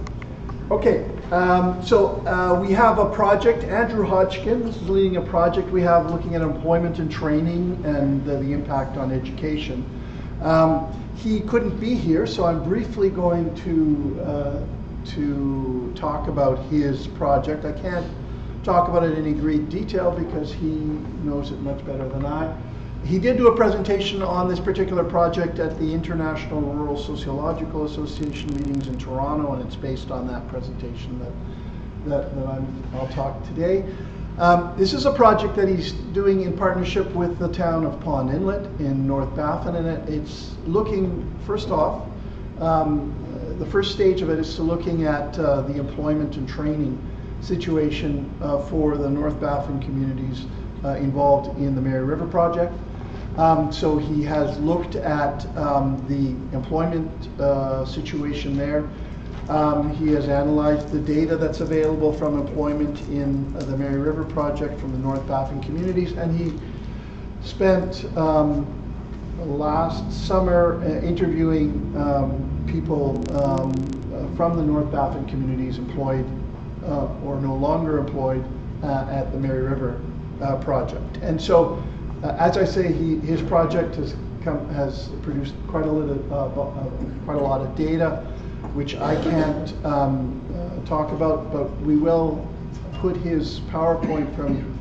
Okay, um, so uh, we have a project, Andrew Hodgkin is leading a project we have looking at employment and training and uh, the impact on education. Um, He couldn't be here, so I'm briefly going to, uh, to talk about his project. I can't talk about it in any great detail because he knows it much better than I. He did do a presentation on this particular project at the International Rural Sociological Association meetings in Toronto, and it's based on that presentation that, that, that I'm, I'll talk today. Um, This is a project that he's doing in partnership with the town of Pond Inlet in North Baffin, and it- it's looking, first off, um, the first stage of it is to looking at uh, the employment and training situation uh, for the North Baffin communities uh, involved in the Mary River project. Um, So he has looked at um, the employment uh, situation there. Um, He has analyzed the data that's available from employment in uh, the Mary River project from the North Baffin communities, and he spent um, last summer uh, interviewing um, people um, uh, from the North Baffin communities employed uh, or no longer employed uh, at the Mary River uh, project. And so, as I say, he, his project has come, has produced quite a little, quite a lot of data, which I can't um, uh, talk about, but we will put his PowerPoint from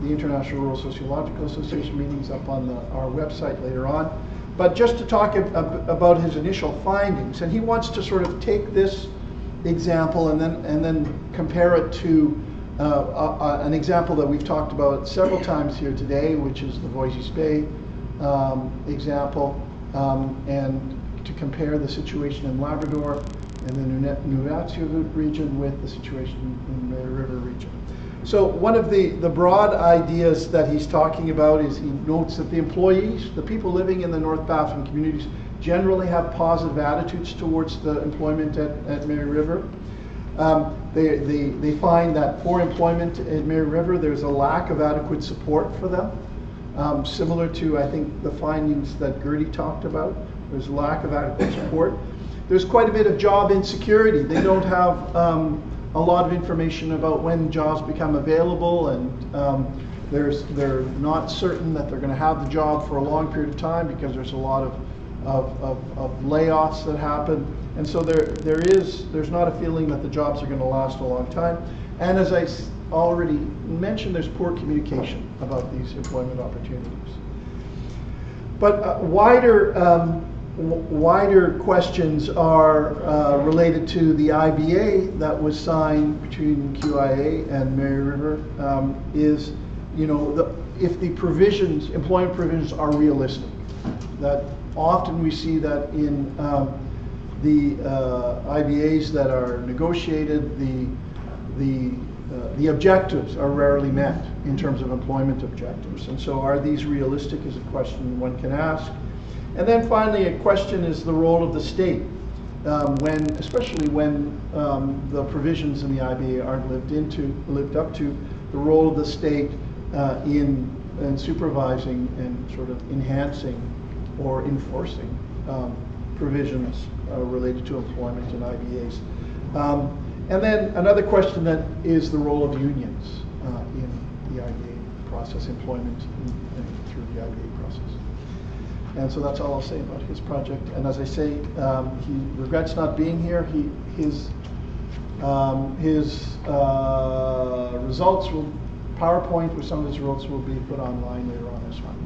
the International Rural Sociological Association meetings up on the, our website later on. But just to talk ab- ab- about his initial findings, and he wants to sort of take this example and then and then compare it to uh, an example that we've talked about several times here today, which is the Voisey's Bay um, example, um, and to compare the situation in Labrador and the Nuna- Nunatsiavut region with the situation in the Mary River region. So one of the, the broad ideas that he's talking about is he notes that the employees, the people living in the North Baffin communities, generally have positive attitudes towards the employment at, at Mary River. Um, they, they, they find that for employment at Mary River, there's a lack of adequate support for them. Um, similar to, I think, the findings that Gertie talked about. There's lack of adequate support. There's quite a bit of job insecurity. They don't have um, a lot of information about when jobs become available, and um, there's, they're not certain that they're going to have the job for a long period of time because there's a lot of, of, of, of layoffs that happen. And so there, there is, there's not a feeling that the jobs are going to last a long time. And as I already mentioned, there's poor communication about these employment opportunities. But uh, wider, um, wider questions are uh, related to the IBA that was signed between QIA and Mary River. Um, is, you know, the, if the provisions, employment provisions are realistic. That often we see that in um, the uh, IBAs that are negotiated, the the uh, the objectives are rarely met in terms of employment objectives. And so, are these realistic? Is a question one can ask. And then finally, a question is the role of the state um, when, especially when um, the provisions in the IBA aren't lived into, lived up to, the role of the state uh, in, in supervising and sort of enhancing or enforcing um, provisions uh, related to employment in IBAs. Um, and then another question that is the role of unions uh, in the IBA process, employment in, through the IBA. And so that's all I'll say about his project. And as I say, um, he regrets not being here. He, his um, his uh, results will, PowerPoint with some of his results will be put online later on this month.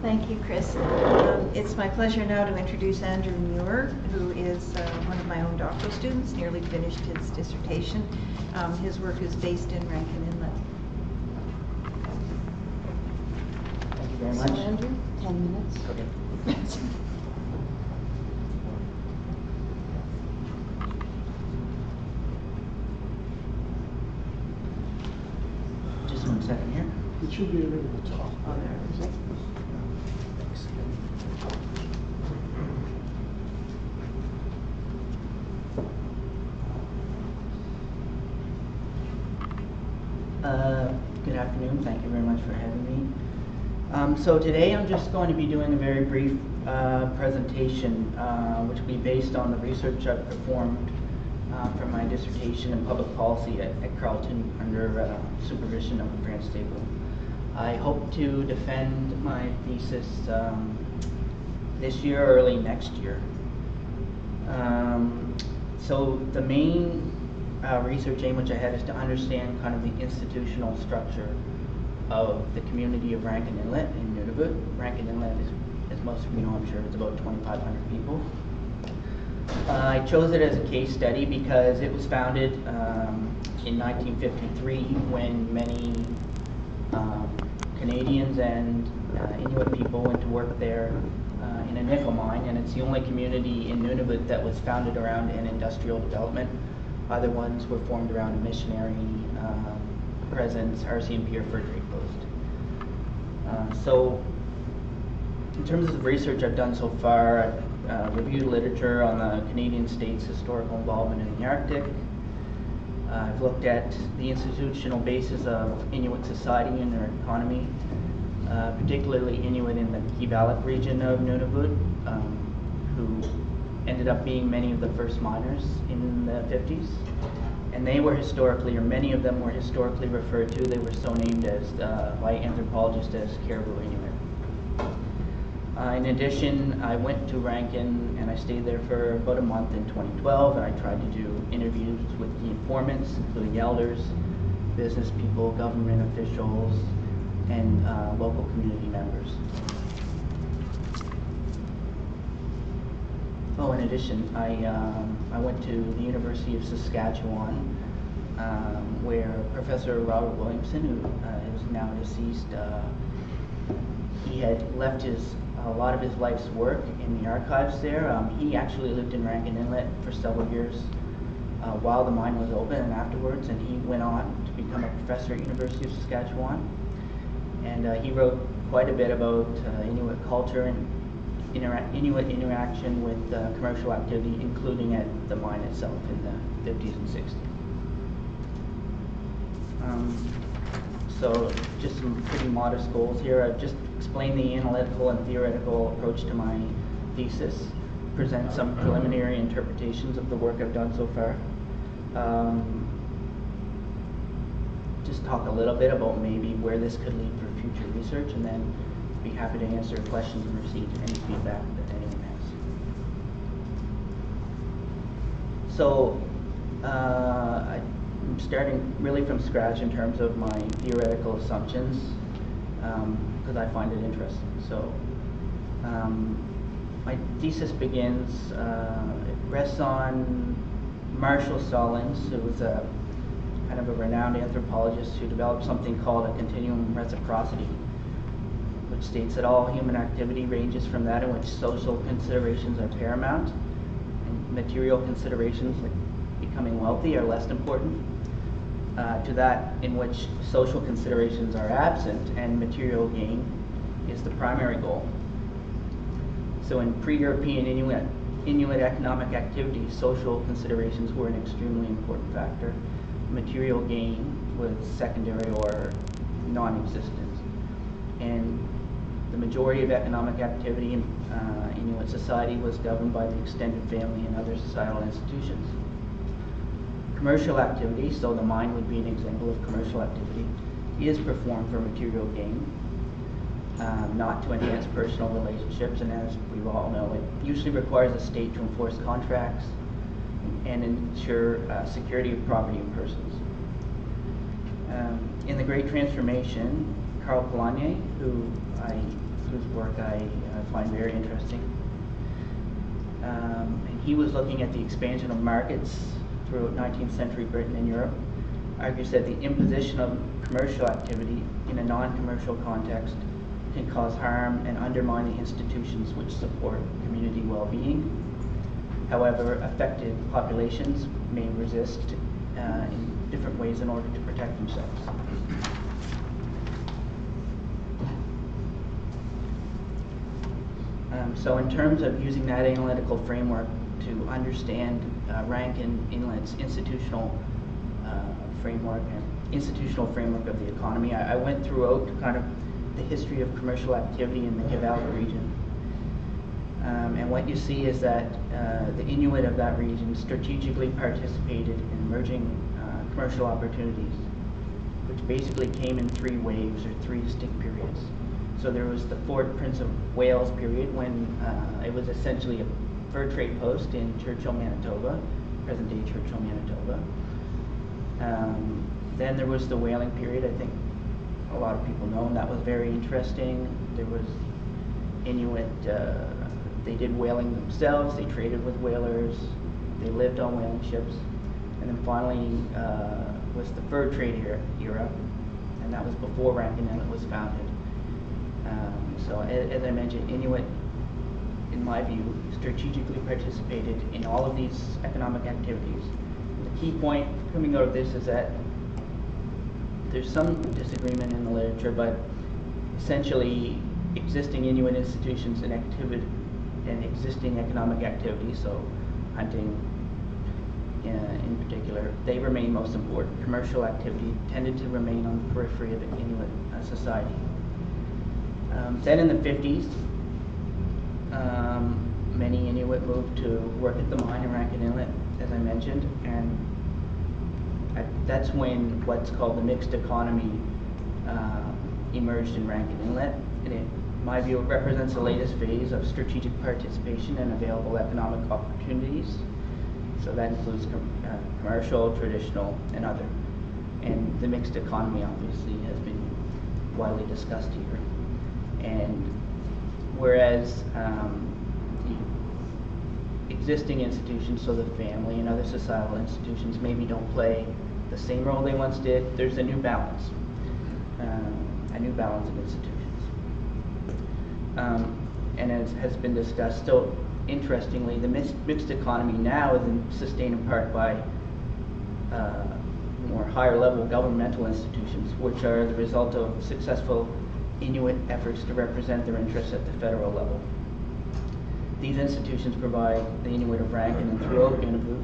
Thank you, Chris. Um, It's my pleasure now to introduce Andrew Muir, who is uh, one of my own doctoral students, nearly finished his dissertation. Um, His work is based in Rankin Inlet. Thank you very So much. Andrew, 10 minutes. Okay. Just one second here. It should be right at the top. Oh, there it is. Uh, Good afternoon, thank you very much for having me. Um, So today I'm just going to be doing a very brief uh, presentation, uh, which will be based on the research I've performed uh, for my dissertation in public policy at at Carleton under uh, supervision of Grant Staple. I hope to defend my thesis um, this year, or early next year. Um, so the main uh, research aim which I had is to understand kind of the institutional structure of the community of Rankin Inlet in Nunavut. Rankin Inlet is, as most of you know, I'm sure, it's about 2,500 people. Uh, I chose it as a case study because it was founded um, in 1953 when many um, Canadians and uh, Inuit people went to work there uh, in a nickel mine, and it's the only community in Nunavut that was founded around an industrial development. Other ones were formed around a missionary um, presence, RCMP or fur trade post. Uh, so in terms of research I've done so far, I've uh, reviewed literature on the Canadian state's historical involvement in the Arctic. Uh, I've looked at the institutional basis of Inuit society and their economy, uh, particularly Inuit in the Kivalliq region of Nunavut, um, who ended up being many of the first miners in the 50s. And they were historically, or many of them were historically referred to, they were so named as, uh, by anthropologists as Caribou Inuit. Uh, in addition, I went to Rankin and I stayed there for about a month in 2012 and I tried to do interviews with the informants, including elders, business people, government officials, and uh, local community members. Oh, in addition, I, um, I went to the University of Saskatchewan um, where Professor Robert Williamson, who uh, is now deceased, uh, he had left his a lot of his life's work in the archives there. Um, he actually lived in Rankin Inlet for several years uh, while the mine was open and afterwards, and he went on to become a professor at University of Saskatchewan. And uh, he wrote quite a bit about uh, Inuit culture and intera Inuit interaction with uh, commercial activity, including at the mine itself in the 50s and 60s. Um, so just some pretty modest goals here. I've just explained the analytical and theoretical approach to my thesis, present some preliminary interpretations of the work I've done so far. Um, just talk a little bit about maybe where this could lead for future research and then be happy to answer questions and receive any feedback that anyone has. So uh, I'm starting really from scratch in terms of my theoretical assumptions because um, I find it interesting. So um, my thesis begins, uh, it rests on Marshall Sahlins, who was a kind of a renowned anthropologist who developed something called a continuum reciprocity, which states that all human activity ranges from that in which social considerations are paramount and material considerations like becoming wealthy are less important uh, to that in which social considerations are absent and material gain is the primary goal. So in pre-European Inuit, Inuit economic activity, social considerations were an extremely important factor. Material gain was secondary or non-existent. And the majority of economic activity in uh, Inuit society was governed by the extended family and other societal institutions commercial activity, so the mine would be an example of commercial activity, is performed for material gain, um, not to enhance personal relationships, and as we all know, it usually requires a state to enforce contracts and ensure uh, security of property and persons. Um, in the Great Transformation, Karl Polanyi, who I, whose work I uh, find very interesting, um, and he was looking at the expansion of markets throughout 19th century Britain and Europe argues that the imposition of commercial activity in a non-commercial context can cause harm and undermine the institutions which support community well-being. However, affected populations may resist uh, in different ways in order to protect themselves. Um, so in terms of using that analytical framework to understand uh, Rankin Inlet's institutional uh, framework and institutional framework of the economy. I, I, went throughout kind of the history of commercial activity in the Kivalliq region. Um, and what you see is that uh, the Inuit of that region strategically participated in emerging uh, commercial opportunities, which basically came in three waves or three distinct periods. So there was the Fort Prince of Wales period when uh, it was essentially a fur trade post in Churchill, Manitoba, present day Churchill, Manitoba. Um, then there was the whaling period, I think a lot of people know, and that was very interesting. There was Inuit uh, they did whaling themselves, they traded with whalers, they lived on whaling ships. And then finally uh, was the fur trade era, and that was before Rankin Inlet was founded. Um, so as, as I mentioned, Inuit, in my view, strategically participated in all of these economic activities. The key point coming out of this is that there's some disagreement in the literature, but essentially existing Inuit institutions and activity and existing economic activities, so hunting uh, in particular, they remain most important. Commercial activity tended to remain on the periphery of Inuit uh, society. Um, then in the 50s, um, many Inuit moved to work at the mine in Rankin Inlet, as I mentioned, and I, that's when what's called the mixed economy uh, emerged in Rankin Inlet. And it, in my view, it represents the latest phase of strategic participation and available economic opportunities. So that includes com uh, commercial, traditional, and other. And the mixed economy obviously has been widely discussed here. And whereas um, existing institutions, so the family and other societal institutions, maybe don't play the same role they once did, there's a new balance, um, a new balance of institutions. Um, and as has been discussed, still interestingly, the mixed, economy now is sustained in part by uh, more higher level governmental institutions, which are the result of successful Inuit efforts to represent their interests at the federal level. These institutions provide the Inuit of Rankin and throughout Nunavut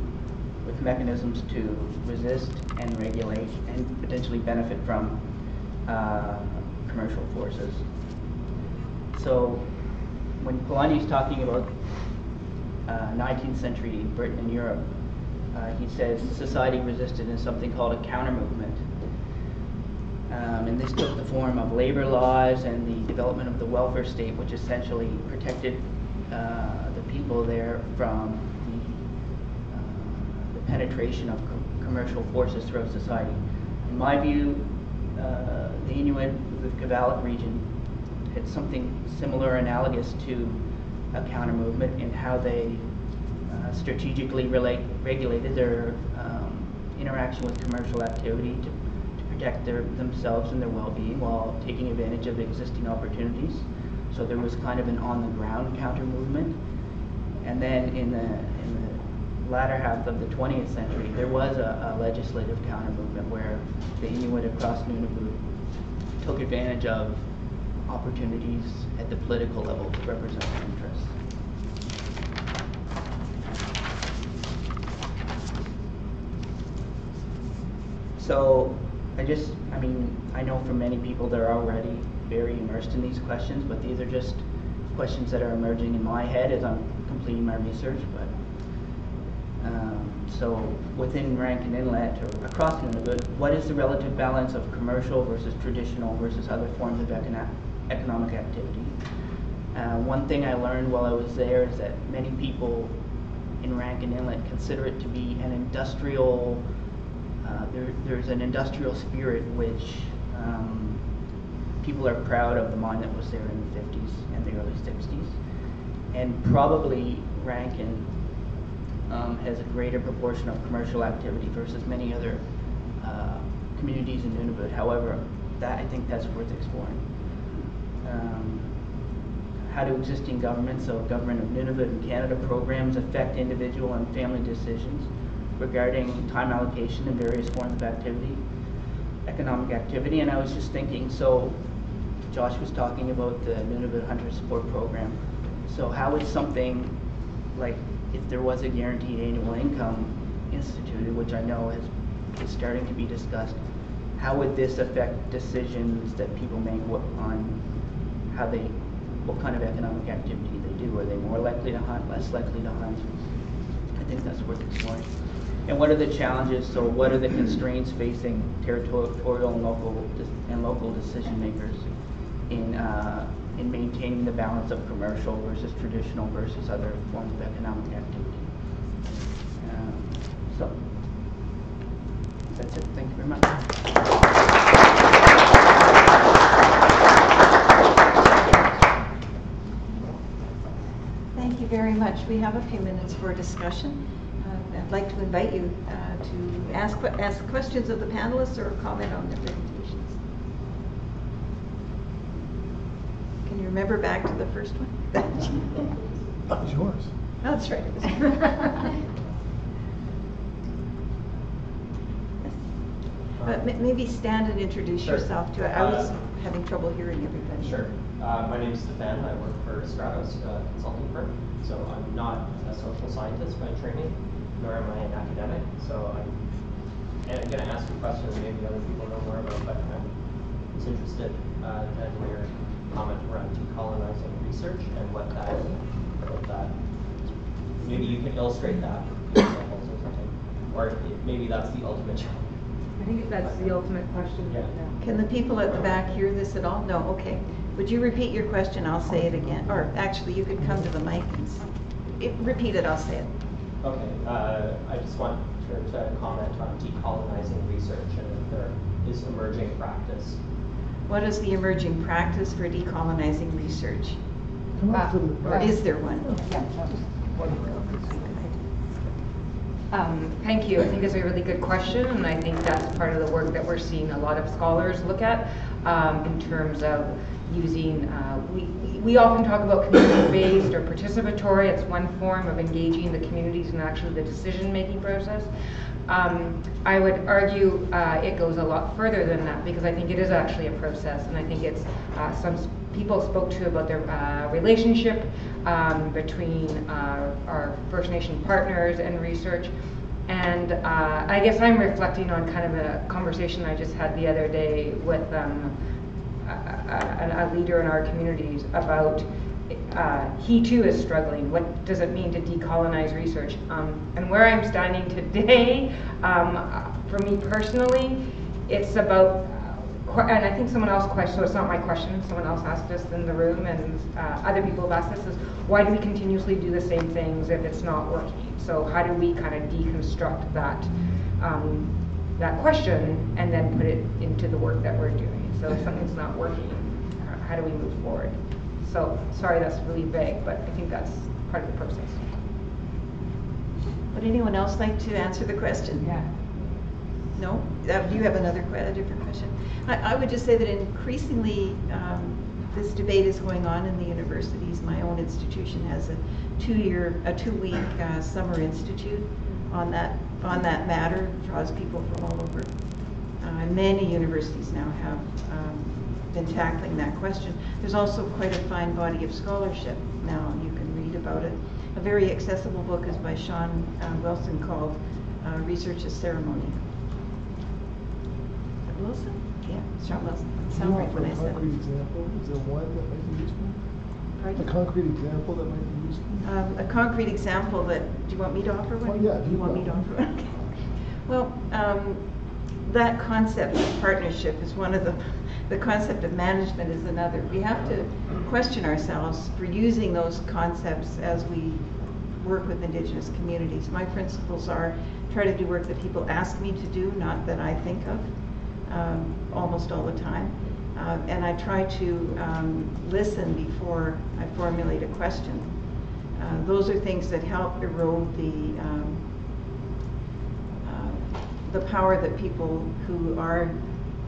with mechanisms to resist and regulate and potentially benefit from uh, commercial forces. So when Polanyi is talking about uh, 19th century Britain and Europe, uh, he says society resisted in something called a counter movement. Um, and this took the form of labor laws and the development of the welfare state, which essentially protected uh, the people there from the, uh, the penetration of co commercial forces throughout society. In my view, uh, the Inuit of the Kivalliq region had something similar, analogous to a counter movement in how they uh, strategically relate, regulated their um, interaction with commercial activity to protect their, themselves and their well-being while taking advantage of existing opportunities. So there was kind of an on-the-ground counter movement. And then in the, in the latter half of the 20th century, there was a, a legislative counter movement where the Inuit across Nunavut took advantage of opportunities at the political level to represent their interests. So I just, I mean, I know for many people they're already very immersed in these questions, but these are just questions that are emerging in my head as I'm completing my research. But um, so within Rankin Inlet or across Nunavut, what is the relative balance of commercial versus traditional versus other forms of econo economic activity? Uh, one thing I learned while I was there is that many people in Rankin Inlet consider it to be an industrial uh, there, there's an industrial spirit which um, people are proud of the mine that was there in the 50s and the early 60s. And probably Rankin um, has a greater proportion of commercial activity versus many other uh, communities in Nunavut. However, that I think that's worth exploring. Um, how do existing governments, so government of Nunavut and Canada programs affect individual and family decisions? Regarding time allocation and various forms of activity, economic activity, and I was just thinking, so Josh was talking about the Nunavut Hunter Support Program. So how is something like if there was a guaranteed annual income instituted, which I know is, is starting to be discussed, how would this affect decisions that people make on how they, what kind of economic activity they do? Are they more likely to hunt, less likely to hunt? I think that's worth exploring. And what are the challenges? So what are the constraints facing territorial and local and local decision makers in uh, in maintaining the balance of commercial versus traditional versus other forms of economic activity? Um, so that's it. Thank you very much. Thank you very much. we have a few minutes for discussion. I'd like to invite you uh, to ask, ask questions of the panelists or comment on their presentations. Can you remember back to the first one? That was yours. Oh, That's right. it was- But ma- maybe stand and introduce Sure. yourself too. I was Uh, having trouble hearing everybody. Sure. Uh, my name is Stefan. I work for Stratos uh, Consulting Firm. So I'm not a social scientist by training, nor am I an academic. So I'm I'm going to ask a question that maybe other people know more about, but I'm was interested uh, in your comment around decolonizing research and what that, what that. Maybe you can illustrate that with examples or something, or maybe that's the ultimate challenge. I think that's the ultimate question. Yeah. Can the people at the back hear this at all? No, okay. Would you repeat your question? I'll say it again. Or actually, you could come to the mic and it- repeat it, I'll say it. Okay, uh, I just want to, to comment on decolonizing research and if there is emerging practice. What is the emerging practice for decolonizing research? Come up to the. Or is there one? Um, Thank you. I think it's a really good question, and I think that's part of the work that we're seeing a lot of scholars look at um, in terms of using, uh, we we often talk about community-based or participatory. It's one form of engaging the communities in actually the decision-making process. Um, I would argue uh, it goes a lot further than that because I think it is actually a process, and I think it's uh, some people spoke to about their uh, relationship um, between uh, our First Nation partners and research. And uh, I guess I'm reflecting on kind of a conversation I just had the other day with um, a, a, leader in our communities about uh, he too is struggling. What does it mean to decolonize research? Um, and where I'm standing today, um, uh, for me personally, it's about, uh, and I think someone else questioned, so it's not my question, someone else asked this in the room, and uh, other people have asked this, is why do we continuously do the same things if it's not working? So how do we kind of deconstruct that, um, that question and then put it into the work that we're doing? So if something's not working, uh, how do we move forward? So, sorry, that's really vague, but I think that's part of the process. Would anyone else like to answer the question? Yeah. No? Uh, Do you have another, que- a different question? I, I would just say that increasingly, um, this debate is going on in the universities. My own institution has a two-year, a two-week uh, summer institute on that, on that matter, draws people from all over. Uh, Many universities now have um, been tackling that question. There's also quite a fine body of scholarship now, you can read about it. A very accessible book is by Shawn uh, Wilson called uh, Research as Ceremony. Is it Wilson? Yeah, Shawn Wilson. Sound right want when a I said concrete example? Is there one that might be useful? A concrete example that might be useful? Um, a concrete example that, do you want me to offer one? Well, yeah, Do you you want me to offer one? Okay. Well, um, that concept of partnership is one of the, the concept of management is another. We have to question ourselves for using those concepts as we work with Indigenous communities. My principles are try to do work that people ask me to do, not that I think of, um, almost all the time. Uh, and I try to um, listen before I formulate a question. Uh, those are things that help erode the um, uh, the power that people who are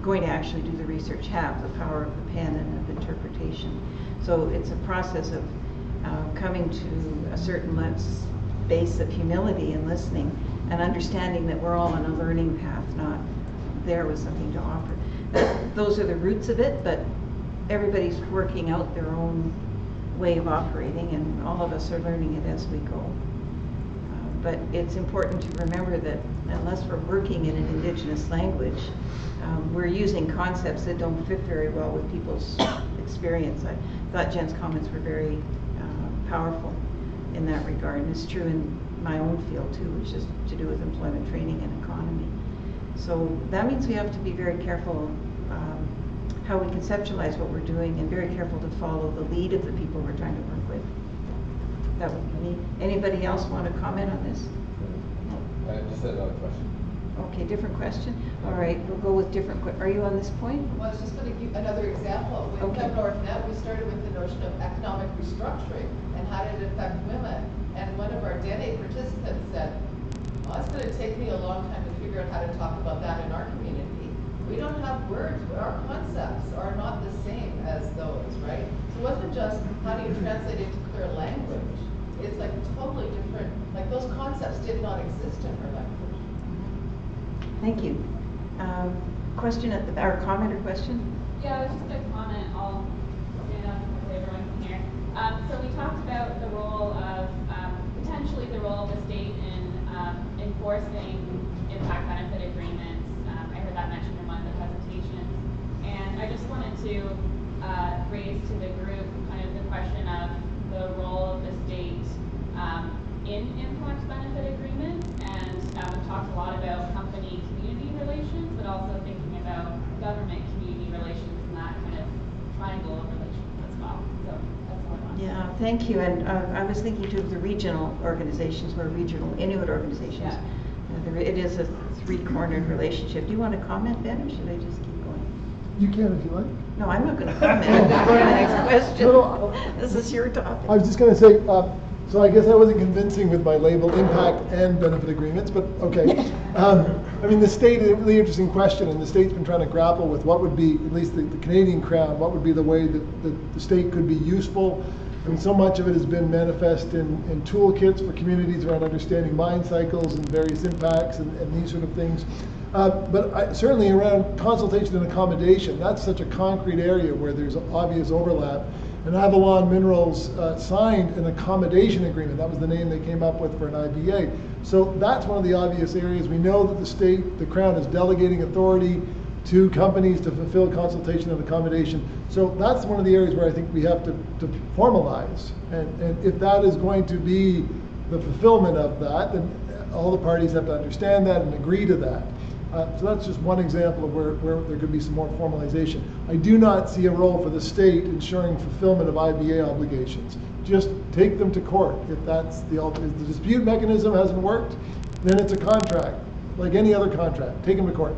going to actually do the research have, the power of the pen and of interpretation. So it's a process of uh, coming to a certain base of humility and listening and understanding that we're all on a learning path, not there with something to offer. That, those are the roots of it, but everybody's working out their own way of operating and all of us are learning it as we go. But it's important to remember that unless we're working in an indigenous language, um, we're using concepts that don't fit very well with people's experience. I thought Jen's comments were very uh, powerful in that regard, and it's true in my own field too, which is to do with employment training and economy. So that means we have to be very careful um, how we conceptualize what we're doing and very careful to follow the lead of the people we're trying to work. That would be. Anybody else want to comment on this? I just had another question. Okay, different question? All right, we'll go with different, que- are you on this point? Well, I was just going to give another example. With Okay. Fem North Net, we started with the notion of economic restructuring and how did it affect women. And one of our DNA participants said, well, it's going to take me a long time to figure out how to talk about that in our community. We don't have words, our concepts are not the same as those, right? So it wasn't just how do you translate it into clear language. It's like totally different, like those concepts did not exist in her language. Thank you. Um, Question at the, or comment or question? Yeah, it was just a comment, I'll stand up so everyone can hear. Um, so we talked about the role of, um, potentially the role of the state in, um, enforcing impact benefit agreements. Um, I heard that mentioned in one of the presentations. And I just wanted to, uh, raise to the group kind of the question of the role of the state, um, in impact benefit agreements. And, um, we've talked a lot about company-community relations, but also thinking about government-community relations and that kind of triangle of relations as well. So that's all I wanted. Yeah, thank you. And uh, I was thinking too of the regional organizations, where regional Inuit organizations. Yeah. Uh, It is a three-cornered relationship. Do you want to comment, Ben, or should I just keep going? You can if you like. No, I'm not going to comment. I'm going to the next question. No, no, This is your topic. I was just gonna say, uh, so I guess I wasn't convincing with my label, impact and benefit agreements, but okay. Um, I mean, the state is a really interesting question, and the state's been trying to grapple with what would be, at least the, the Canadian crown, what would be the way that, that the state could be useful. I mean, so much of it has been manifest in, in toolkits for communities around understanding mind cycles and various impacts and, and these sort of things. Uh, but I, certainly around consultation and accommodation, that's such a concrete area where there's obvious overlap. And Avalon Minerals uh, signed an accommodation agreement. That was the name they came up with for an IBA. So that's one of the obvious areas. We know that the state, the Crown, is delegating authority to companies to fulfill consultation and accommodation. So that's one of the areas where I think we have to, to formalize. And, and if that is going to be the fulfillment of that, then all the parties have to understand that and agree to that. Uh, so that's just one example of where, where there could be some more formalization. I do not see a role for the state ensuring fulfillment of IBA obligations. Just take them to court. If that's the ultimate, the dispute mechanism hasn't worked, then it's a contract, like any other contract. Take them to court.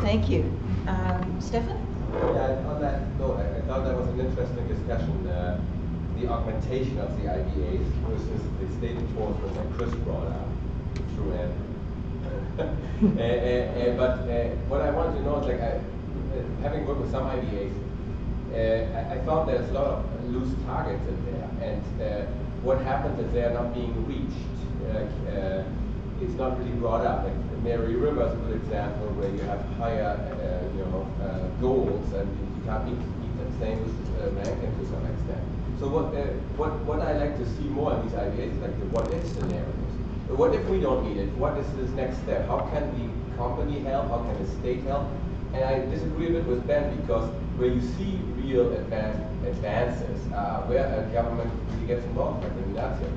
Thank you. Um, Stefan? Yeah, on that note, I, I thought that was an interesting discussion. Uh, the augmentation of the IBAs versus the state enforcement that Chris brought up. True, and uh, uh, uh, but what I want to know is like, I, having worked with some IBAs, I, I found there's a lot of loose targets in there, and what happens if they are not being reached? Like, it's not really brought up. Like Mary River is a good example where you have higher, uh, you know, uh, goals and you can't meet, meet them. Same with uh, to some extent. So what, uh, what, what I like to see more in these ideas is like the what if scenarios. What if we don't need it? What is this next step? How can the company help? How can the state help? And I disagree a bit with Ben because where you see real advance, advances, uh, where a government really gets involved, like that area.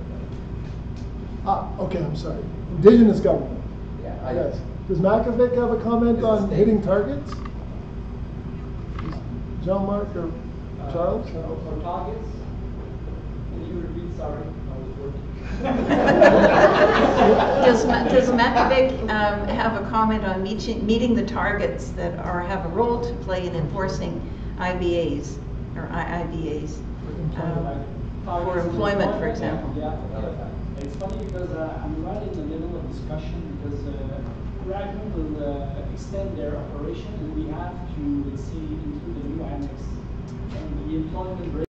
Ah, okay, I'm sorry. Indigenous government. Yeah, I, Yes. Does Makivik have a comment on hitting targets? John Mark or Charles? For targets, can you repeat, sorry, I was working. Does, does Makivik um, have a comment on meeting, meeting the targets that are, have a role to play in enforcing IBAs, or I- IBAs? um, For employment, for example. Yeah, it's funny because uh, I'm right in the middle of discussion because uh, Raglan will uh, extend their operation and we have to see into the new annex. And the employment rate